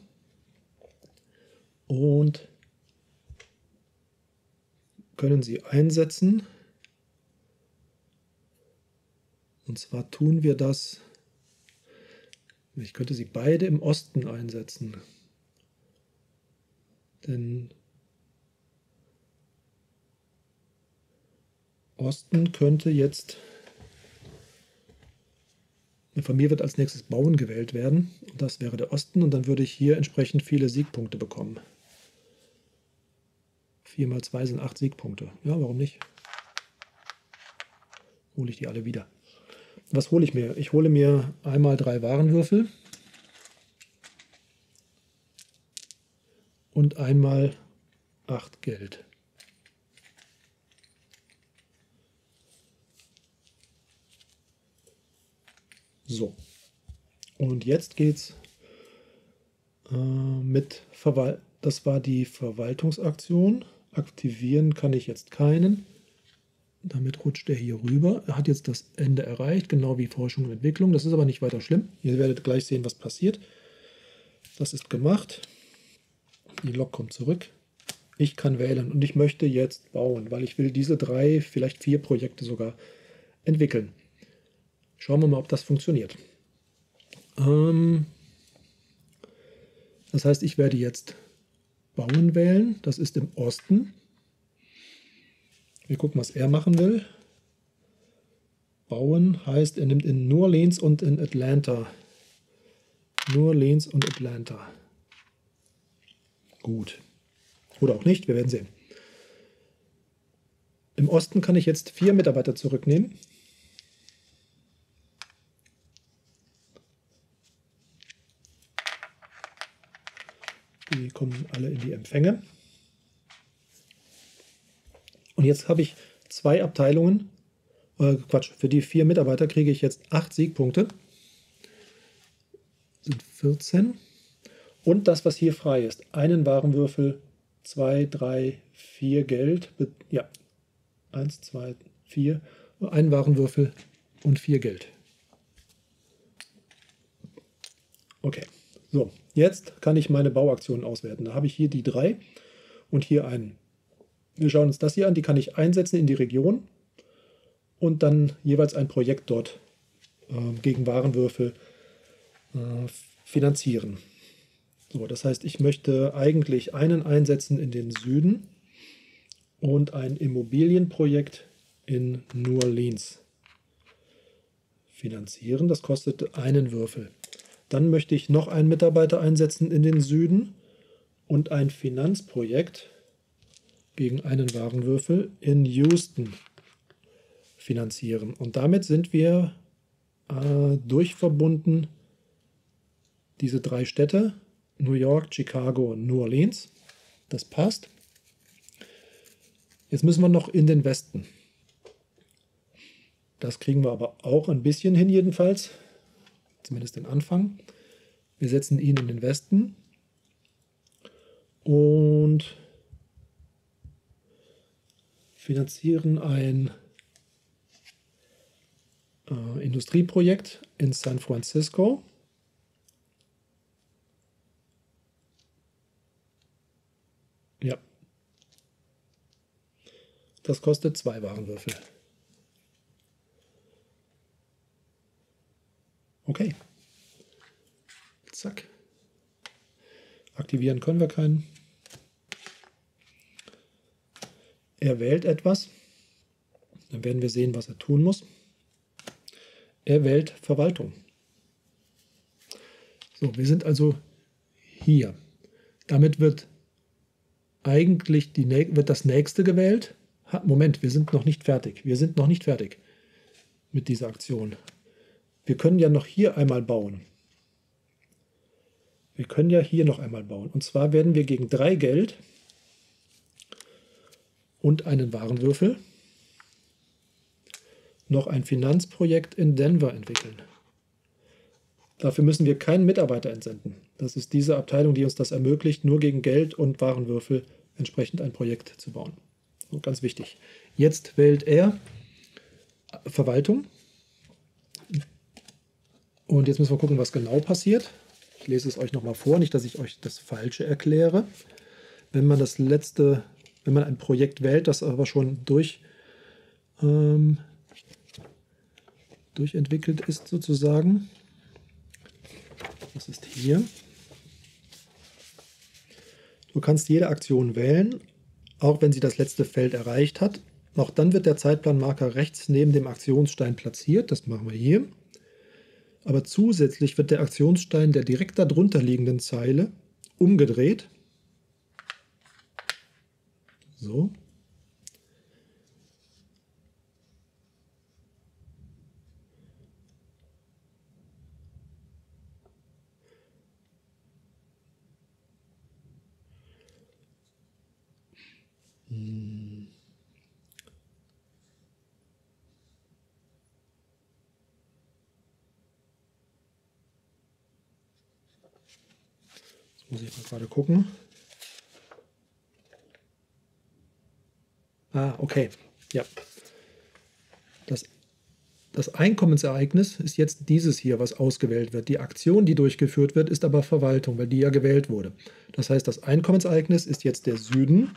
Und können sie einsetzen. Und zwar tun wir das, ich könnte sie beide im Osten einsetzen. Denn Osten könnte jetzt, von mir wird als nächstes Bauen gewählt werden. Das wäre der Osten und dann würde ich hier entsprechend viele Siegpunkte bekommen. 4 mal 2 sind 8 Siegpunkte. Ja, warum nicht? Hole ich die alle wieder. Was hole ich mir? Ich hole mir einmal drei Warenwürfel und einmal 8 Geld. So. Und jetzt geht's äh, mit Verwaltung. Das war die Verwaltungsaktion. Aktivieren kann ich jetzt keinen. Damit rutscht er hier rüber. Er hat jetzt das Ende erreicht, genau wie Forschung und Entwicklung. Das ist aber nicht weiter schlimm. Ihr werdet gleich sehen, was passiert. Das ist gemacht. Die Lok kommt zurück. Ich kann wählen und ich möchte jetzt bauen, weil ich will diese drei, vielleicht vier Projekte sogar entwickeln. Schauen wir mal, ob das funktioniert. Ähm das heißt, ich werde jetzt Bauen wählen. Das ist im Osten. Wir gucken, was er machen will. Bauen heißt, er nimmt in New Orleans und in Atlanta. New Orleans und Atlanta. Gut. Oder auch nicht, wir werden sehen. Im Osten kann ich jetzt vier Mitarbeiter zurücknehmen. Die kommen alle in die Empfänge. Und jetzt habe ich zwei Abteilungen. Äh, Quatsch, für die vier Mitarbeiter kriege ich jetzt acht Siegpunkte. Sind 14. Und das, was hier frei ist. Einen Warenwürfel, zwei, drei, vier Geld. Ja, eins, zwei, vier. Ein Warenwürfel und vier Geld. Okay, so. Jetzt kann ich meine Bauaktionen auswerten. Da habe ich hier die drei und hier einen. Wir schauen uns das hier an. Die kann ich einsetzen in die Region und dann jeweils ein Projekt dort äh, gegen Warenwürfel äh, finanzieren. So, das heißt, ich möchte eigentlich einen einsetzen in den Süden und ein Immobilienprojekt in New Orleans finanzieren. Das kostet einen Würfel. Dann möchte ich noch einen Mitarbeiter einsetzen in den Süden und ein Finanzprojekt gegen einen Warenwürfel in Houston finanzieren. Und damit sind wir äh, durchverbunden, diese drei Städte, New York, Chicago und New Orleans. Das passt. Jetzt müssen wir noch in den Westen. Das kriegen wir aber auch ein bisschen hin jedenfalls zumindest den Anfang. Wir setzen ihn in den Westen und finanzieren ein äh, Industrieprojekt in San Francisco. Ja. Das kostet zwei Warenwürfel. Okay. Zack. Aktivieren können wir keinen. Er wählt etwas. Dann werden wir sehen, was er tun muss. Er wählt Verwaltung. So, wir sind also hier. Damit wird eigentlich die, wird das nächste gewählt. Moment, wir sind noch nicht fertig. Wir sind noch nicht fertig mit dieser Aktion. Wir können ja noch hier einmal bauen. Wir können ja hier noch einmal bauen. Und zwar werden wir gegen drei Geld und einen Warenwürfel noch ein Finanzprojekt in Denver entwickeln. Dafür müssen wir keinen Mitarbeiter entsenden. Das ist diese Abteilung, die uns das ermöglicht, nur gegen Geld und Warenwürfel entsprechend ein Projekt zu bauen. So, ganz wichtig. Jetzt wählt er Verwaltung. Und jetzt müssen wir gucken, was genau passiert. Ich lese es euch nochmal vor, nicht, dass ich euch das Falsche erkläre. Wenn man das letzte, wenn man ein Projekt wählt, das aber schon durch, ähm, durchentwickelt ist sozusagen, das ist hier. Du kannst jede Aktion wählen, auch wenn sie das letzte Feld erreicht hat. Auch dann wird der Zeitplanmarker rechts neben dem Aktionsstein platziert. Das machen wir hier. Aber zusätzlich wird der Aktionsstein der direkt darunter liegenden Zeile umgedreht. So. Muss ich mal gerade gucken. Ah, okay. Ja. Das, das Einkommensereignis ist jetzt dieses hier, was ausgewählt wird. Die Aktion, die durchgeführt wird, ist aber Verwaltung, weil die ja gewählt wurde. Das heißt, das Einkommensereignis ist jetzt der Süden.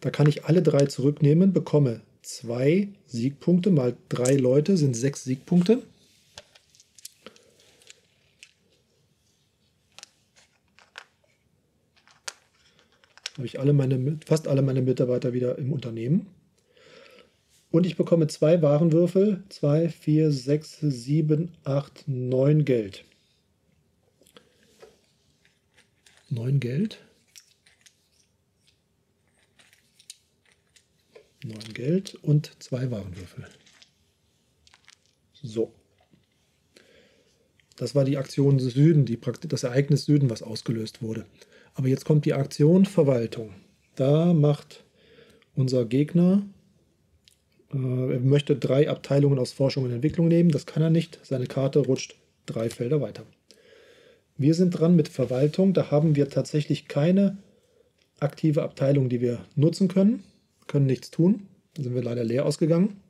Da kann ich alle drei zurücknehmen, bekomme zwei Siegpunkte mal drei Leute sind sechs Siegpunkte. Habe ich alle meine, fast alle meine Mitarbeiter wieder im Unternehmen. Und ich bekomme zwei Warenwürfel, 2, 4, 6, 7, 8, 9 Geld. 9 Geld. 9 Geld und zwei Warenwürfel. So. Das war die Aktion Süden, die, das Ereignis Süden, was ausgelöst wurde. Aber jetzt kommt die Aktion Verwaltung. Da macht unser Gegner, äh, er möchte drei Abteilungen aus Forschung und Entwicklung nehmen. Das kann er nicht. Seine Karte rutscht drei Felder weiter. Wir sind dran mit Verwaltung. Da haben wir tatsächlich keine aktive Abteilung, die wir nutzen können. Können nichts tun. Da sind wir leider leer ausgegangen.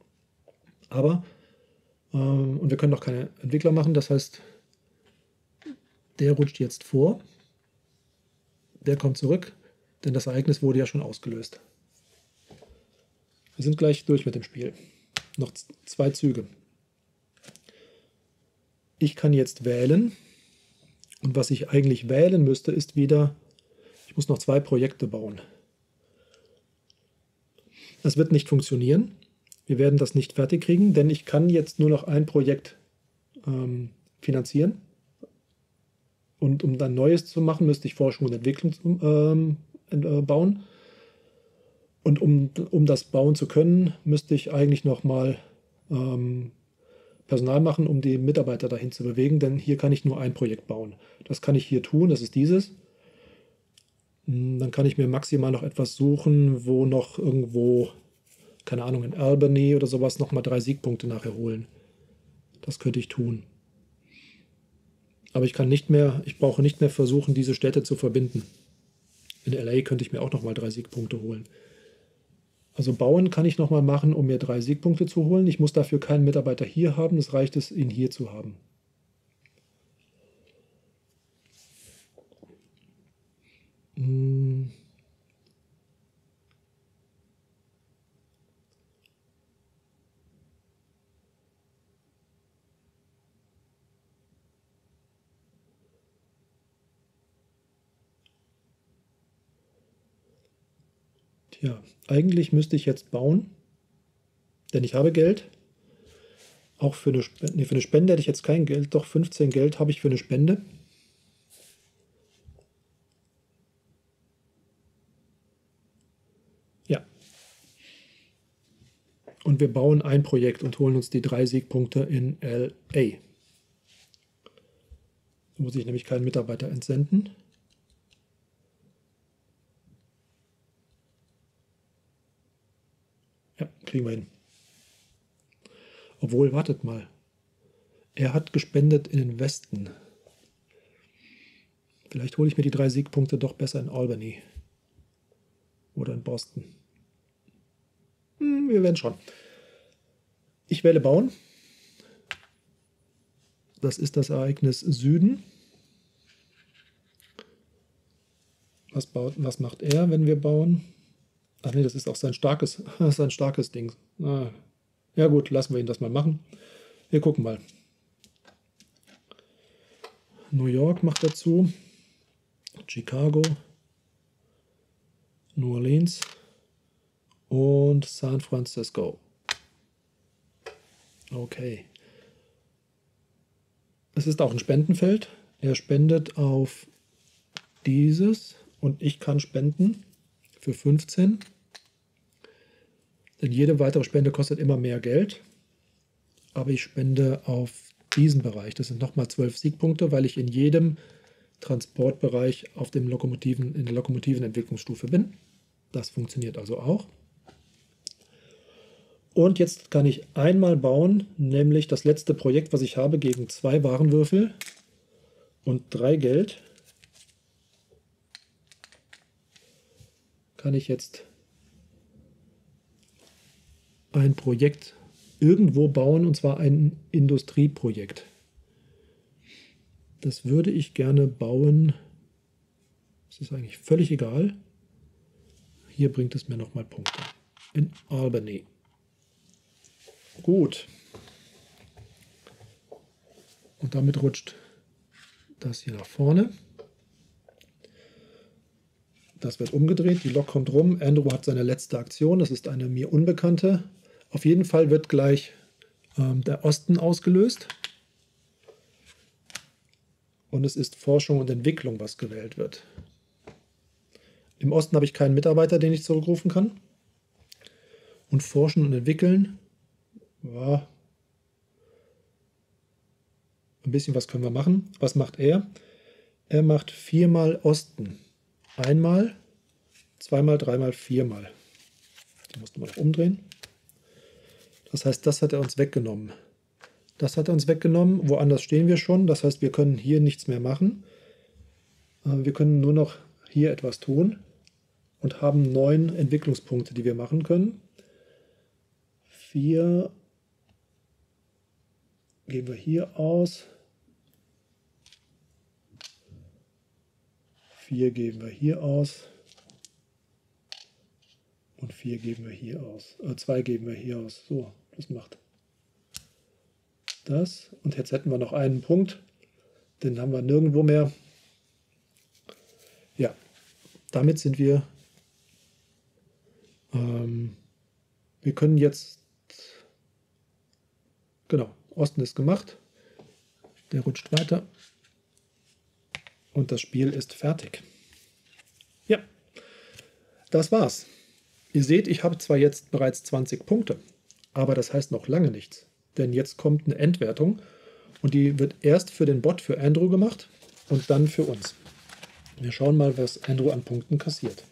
Aber, äh, und wir können noch keine Entwickler machen. Das heißt, der rutscht jetzt vor der kommt zurück, denn das Ereignis wurde ja schon ausgelöst. Wir sind gleich durch mit dem Spiel. Noch zwei Züge. Ich kann jetzt wählen. Und was ich eigentlich wählen müsste, ist wieder, ich muss noch zwei Projekte bauen. Das wird nicht funktionieren. Wir werden das nicht fertig kriegen, denn ich kann jetzt nur noch ein Projekt ähm, finanzieren. Und um dann Neues zu machen, müsste ich Forschung und Entwicklung ähm, äh, bauen. Und um, um das bauen zu können, müsste ich eigentlich nochmal ähm, Personal machen, um die Mitarbeiter dahin zu bewegen, denn hier kann ich nur ein Projekt bauen. Das kann ich hier tun, das ist dieses. Hm, dann kann ich mir maximal noch etwas suchen, wo noch irgendwo, keine Ahnung, in Albany oder sowas nochmal drei Siegpunkte nachher holen. Das könnte ich tun. Aber ich kann nicht mehr, ich brauche nicht mehr versuchen, diese Städte zu verbinden. In LA könnte ich mir auch nochmal drei Siegpunkte holen. Also bauen kann ich nochmal machen, um mir drei Siegpunkte zu holen. Ich muss dafür keinen Mitarbeiter hier haben, es reicht es, ihn hier zu haben. Hm. Ja, eigentlich müsste ich jetzt bauen, denn ich habe Geld. Auch für eine, Spende, nee, für eine Spende hätte ich jetzt kein Geld, doch 15 Geld habe ich für eine Spende. Ja. Und wir bauen ein Projekt und holen uns die drei Siegpunkte in LA. Da muss ich nämlich keinen Mitarbeiter entsenden. Ja, kriegen wir hin. Obwohl, wartet mal. Er hat gespendet in den Westen. Vielleicht hole ich mir die drei Siegpunkte doch besser in Albany. Oder in Boston. Hm, wir werden schauen. Ich wähle bauen. Das ist das Ereignis Süden. Was, baut, was macht er, wenn wir bauen? Ach nee, das ist auch sein starkes, (laughs) sein starkes Ding. Ah, ja gut, lassen wir ihn das mal machen. Wir gucken mal. New York macht dazu. Chicago. New Orleans. Und San Francisco. Okay. Es ist auch ein Spendenfeld. Er spendet auf dieses und ich kann spenden für 15. Denn jede weitere Spende kostet immer mehr Geld. Aber ich spende auf diesen Bereich. Das sind nochmal 12 Siegpunkte, weil ich in jedem Transportbereich auf dem Lokomotiven, in der Lokomotivenentwicklungsstufe bin. Das funktioniert also auch. Und jetzt kann ich einmal bauen, nämlich das letzte Projekt, was ich habe, gegen zwei Warenwürfel und drei Geld. Kann ich jetzt ein Projekt irgendwo bauen, und zwar ein Industrieprojekt. Das würde ich gerne bauen. Das ist eigentlich völlig egal. Hier bringt es mir nochmal Punkte. In Albany. Gut. Und damit rutscht das hier nach vorne. Das wird umgedreht, die Lok kommt rum. Andrew hat seine letzte Aktion, das ist eine mir unbekannte. Auf jeden Fall wird gleich ähm, der Osten ausgelöst. Und es ist Forschung und Entwicklung, was gewählt wird. Im Osten habe ich keinen Mitarbeiter, den ich zurückrufen kann. Und Forschen und Entwickeln, ja, ein bisschen was können wir machen. Was macht er? Er macht viermal Osten. Einmal, zweimal, dreimal, viermal. Die mussten wir noch umdrehen. Das heißt, das hat er uns weggenommen. Das hat er uns weggenommen. Woanders stehen wir schon. Das heißt, wir können hier nichts mehr machen. Äh, wir können nur noch hier etwas tun und haben neun Entwicklungspunkte, die wir machen können. Vier geben wir hier aus. Vier geben wir hier aus. Und vier geben wir hier aus. Äh, zwei geben wir hier aus. So, das macht das. Und jetzt hätten wir noch einen Punkt. Den haben wir nirgendwo mehr. Ja, damit sind wir. Ähm, wir können jetzt. Genau, Osten ist gemacht. Der rutscht weiter. Und das Spiel ist fertig. Ja, das war's. Ihr seht, ich habe zwar jetzt bereits 20 Punkte, aber das heißt noch lange nichts. Denn jetzt kommt eine Endwertung und die wird erst für den Bot für Andrew gemacht und dann für uns. Wir schauen mal, was Andrew an Punkten kassiert.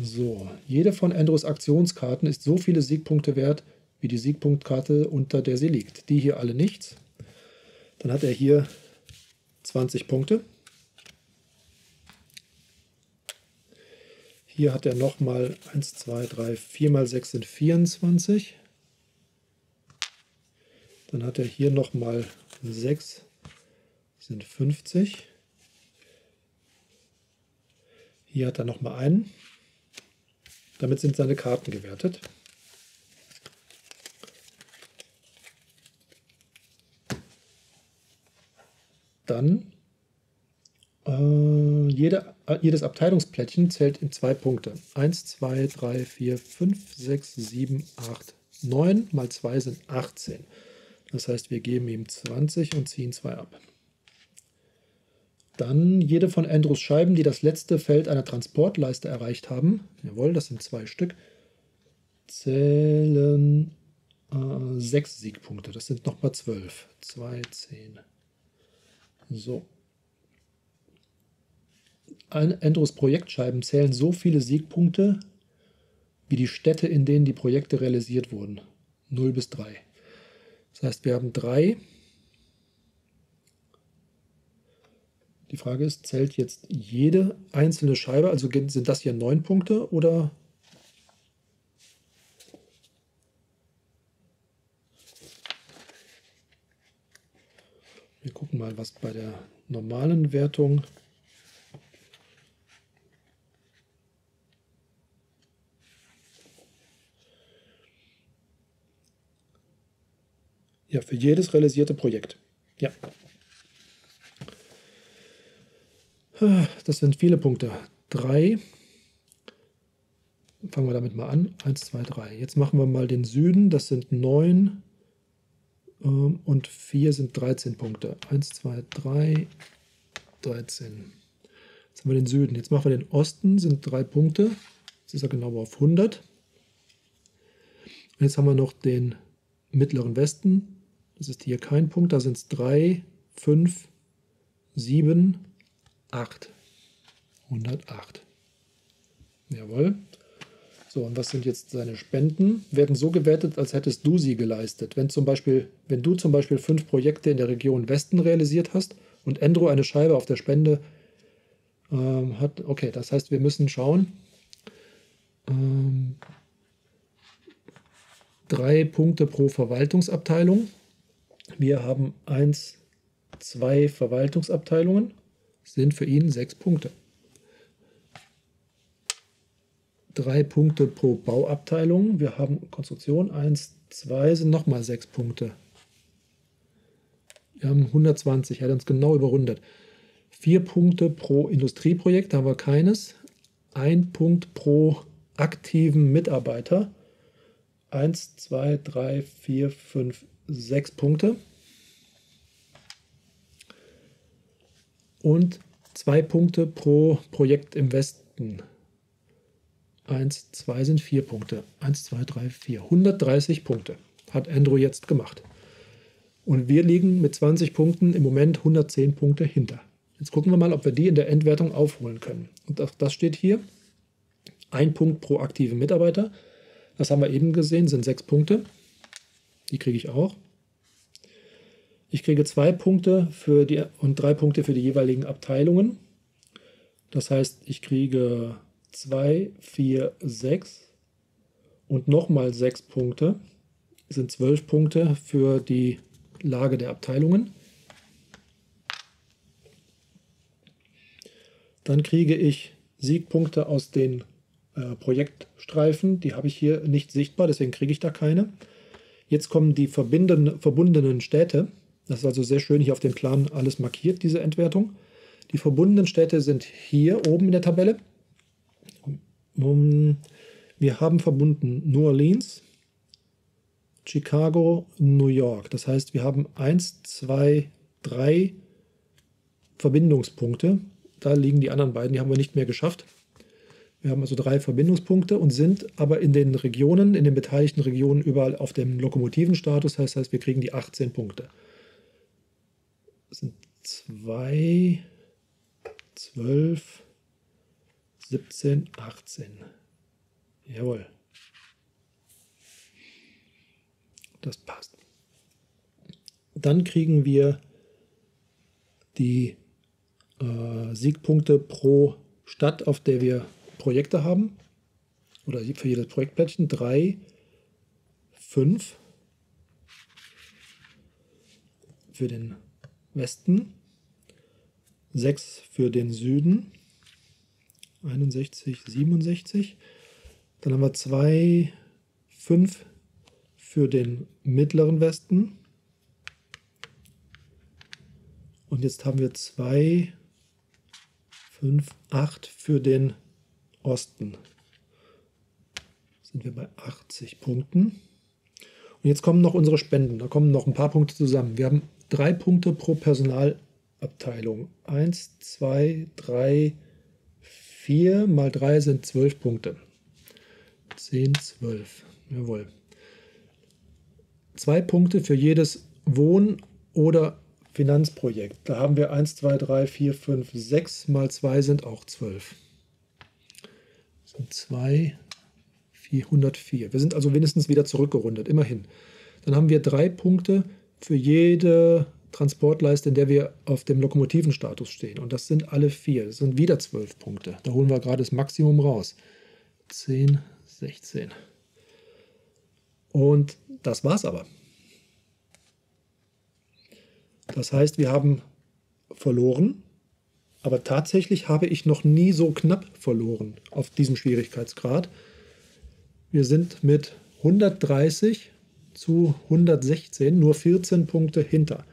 So, jede von Andrews Aktionskarten ist so viele Siegpunkte wert, wie die Siegpunktkarte, unter der sie liegt. Die hier alle nichts. Dann hat er hier 20 Punkte. Hier hat er nochmal 1, 2, 3, 4 mal 6 sind 24. Dann hat er hier nochmal 6 sind 50. Hier hat er nochmal einen. Damit sind seine Karten gewertet. Dann äh, jede, äh, jedes Abteilungsplättchen zählt in zwei Punkte. 1, 2, 3, 4, 5, 6, 7, 8, 9 mal 2 sind 18. Das heißt, wir geben ihm 20 und ziehen 2 ab. Dann jede von Andrews Scheiben, die das letzte Feld einer Transportleiste erreicht haben, jawohl, das sind zwei Stück, zählen äh, 6 Siegpunkte. Das sind nochmal 12. 2, 10. So, Andros Projektscheiben zählen so viele Siegpunkte wie die Städte, in denen die Projekte realisiert wurden. 0 bis 3. Das heißt, wir haben 3. Die Frage ist, zählt jetzt jede einzelne Scheibe, also sind das hier 9 Punkte oder Wir gucken mal, was bei der normalen Wertung Ja, für jedes realisierte Projekt. Ja. Das sind viele Punkte. Drei. Fangen wir damit mal an. Eins, zwei, drei. Jetzt machen wir mal den Süden. Das sind neun. Ähm, und vier sind 13 Punkte. Eins, zwei, drei, 13. Jetzt haben wir den Süden. Jetzt machen wir den Osten. Sind drei Punkte. Jetzt ist er genau auf 100. Und jetzt haben wir noch den mittleren Westen. Das ist hier kein Punkt, da sind es 3, 5, 7, 8. 108. Jawohl. So, und was sind jetzt seine Spenden? Werden so gewertet, als hättest du sie geleistet. Wenn zum Beispiel, wenn du zum Beispiel fünf Projekte in der Region Westen realisiert hast und Endro eine Scheibe auf der Spende ähm, hat, okay, das heißt, wir müssen schauen. Ähm, drei Punkte pro Verwaltungsabteilung. Wir haben eins, zwei Verwaltungsabteilungen, sind für ihn sechs Punkte. Drei Punkte pro Bauabteilung. Wir haben Konstruktion, eins, zwei sind nochmal sechs Punkte. Wir haben 120, er hat uns genau überrundet. Vier Punkte pro Industrieprojekt, da haben wir keines. Ein Punkt pro aktiven Mitarbeiter. Eins, zwei, drei, vier, fünf, sechs Punkte. Und zwei Punkte pro Projekt im Westen. Eins, zwei sind vier Punkte. Eins, zwei, drei, vier. 130 Punkte hat Andrew jetzt gemacht. Und wir liegen mit 20 Punkten im Moment 110 Punkte hinter. Jetzt gucken wir mal, ob wir die in der Endwertung aufholen können. Und auch das steht hier. Ein Punkt pro aktive Mitarbeiter. Das haben wir eben gesehen, sind sechs Punkte. Die kriege ich auch. Ich kriege zwei Punkte für die, und drei Punkte für die jeweiligen Abteilungen. Das heißt, ich kriege zwei, vier, sechs und nochmal sechs Punkte. Das sind zwölf Punkte für die Lage der Abteilungen. Dann kriege ich Siegpunkte aus den äh, Projektstreifen. Die habe ich hier nicht sichtbar, deswegen kriege ich da keine. Jetzt kommen die verbundenen Städte. Das ist also sehr schön hier auf dem Plan alles markiert, diese Entwertung. Die verbundenen Städte sind hier oben in der Tabelle. Wir haben verbunden New Orleans, Chicago, New York. Das heißt, wir haben 1, 2, 3 Verbindungspunkte. Da liegen die anderen beiden, die haben wir nicht mehr geschafft. Wir haben also drei Verbindungspunkte und sind aber in den Regionen, in den beteiligten Regionen überall auf dem Lokomotivenstatus. Das heißt, wir kriegen die 18 Punkte. Das sind 2, 12, 17, 18. Jawohl. Das passt. Dann kriegen wir die äh, Siegpunkte pro Stadt, auf der wir Projekte haben, oder für jedes Projektplättchen, drei, fünf für den Westen, sechs für den Süden, 61, 67. Dann haben wir zwei, fünf für den mittleren Westen. Und jetzt haben wir zwei, fünf, acht für den Osten sind wir bei 80 Punkten. Und jetzt kommen noch unsere Spenden. Da kommen noch ein paar Punkte zusammen. Wir haben drei Punkte pro Personalabteilung. Eins, zwei, drei, vier mal drei sind zwölf Punkte. Zehn, zwölf. Jawohl. Zwei Punkte für jedes Wohn- oder Finanzprojekt. Da haben wir 1, 2, 3, 4, 5, 6 mal 2 sind auch 12 sind 2, 404. Wir sind also wenigstens wieder zurückgerundet, immerhin. Dann haben wir drei Punkte für jede Transportleiste, in der wir auf dem Lokomotivenstatus stehen. Und das sind alle vier. Das sind wieder zwölf Punkte. Da holen wir gerade das Maximum raus. 10, 16. Und das war's aber. Das heißt, wir haben verloren, aber tatsächlich habe ich noch nie so knapp verloren auf diesem Schwierigkeitsgrad. Wir sind mit 130 zu 116 nur 14 Punkte hinter.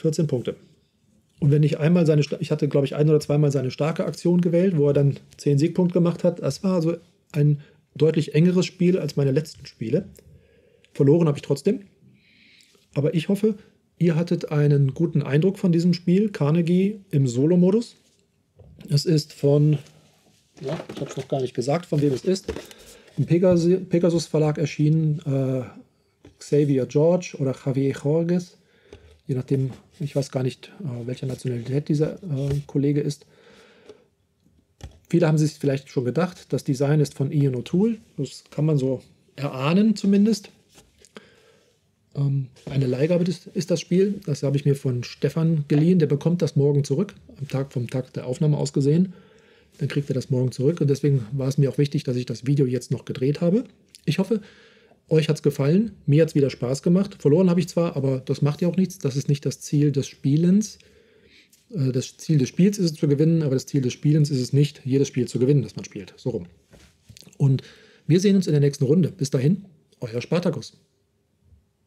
14 Punkte. Und wenn ich einmal seine, ich hatte glaube ich ein oder zweimal seine starke Aktion gewählt, wo er dann 10 Siegpunkte gemacht hat. Das war also ein deutlich engeres Spiel als meine letzten Spiele. Verloren habe ich trotzdem. Aber ich hoffe, ihr hattet einen guten Eindruck von diesem Spiel, Carnegie im Solo-Modus. Es ist von, ja, ich habe es noch gar nicht gesagt, von wem es ist, im Pegasus, Pegasus Verlag erschienen, äh, Xavier George oder Javier Jorges, je nachdem, ich weiß gar nicht, äh, welcher Nationalität dieser äh, Kollege ist. Viele haben sich vielleicht schon gedacht, das Design ist von Ian O'Toole, das kann man so erahnen zumindest. Ähm, eine Leihgabe ist, ist das Spiel. Das habe ich mir von Stefan geliehen. Der bekommt das morgen zurück, am Tag vom Tag der Aufnahme aus gesehen. Dann kriegt er das morgen zurück. Und deswegen war es mir auch wichtig, dass ich das Video jetzt noch gedreht habe. Ich hoffe, euch hat es gefallen. Mir hat es wieder Spaß gemacht. Verloren habe ich zwar, aber das macht ja auch nichts. Das ist nicht das Ziel des Spielens. Äh, das Ziel des Spiels ist es zu gewinnen, aber das Ziel des Spielens ist es nicht, jedes Spiel zu gewinnen, das man spielt. So rum. Und wir sehen uns in der nächsten Runde. Bis dahin, euer Spartakus.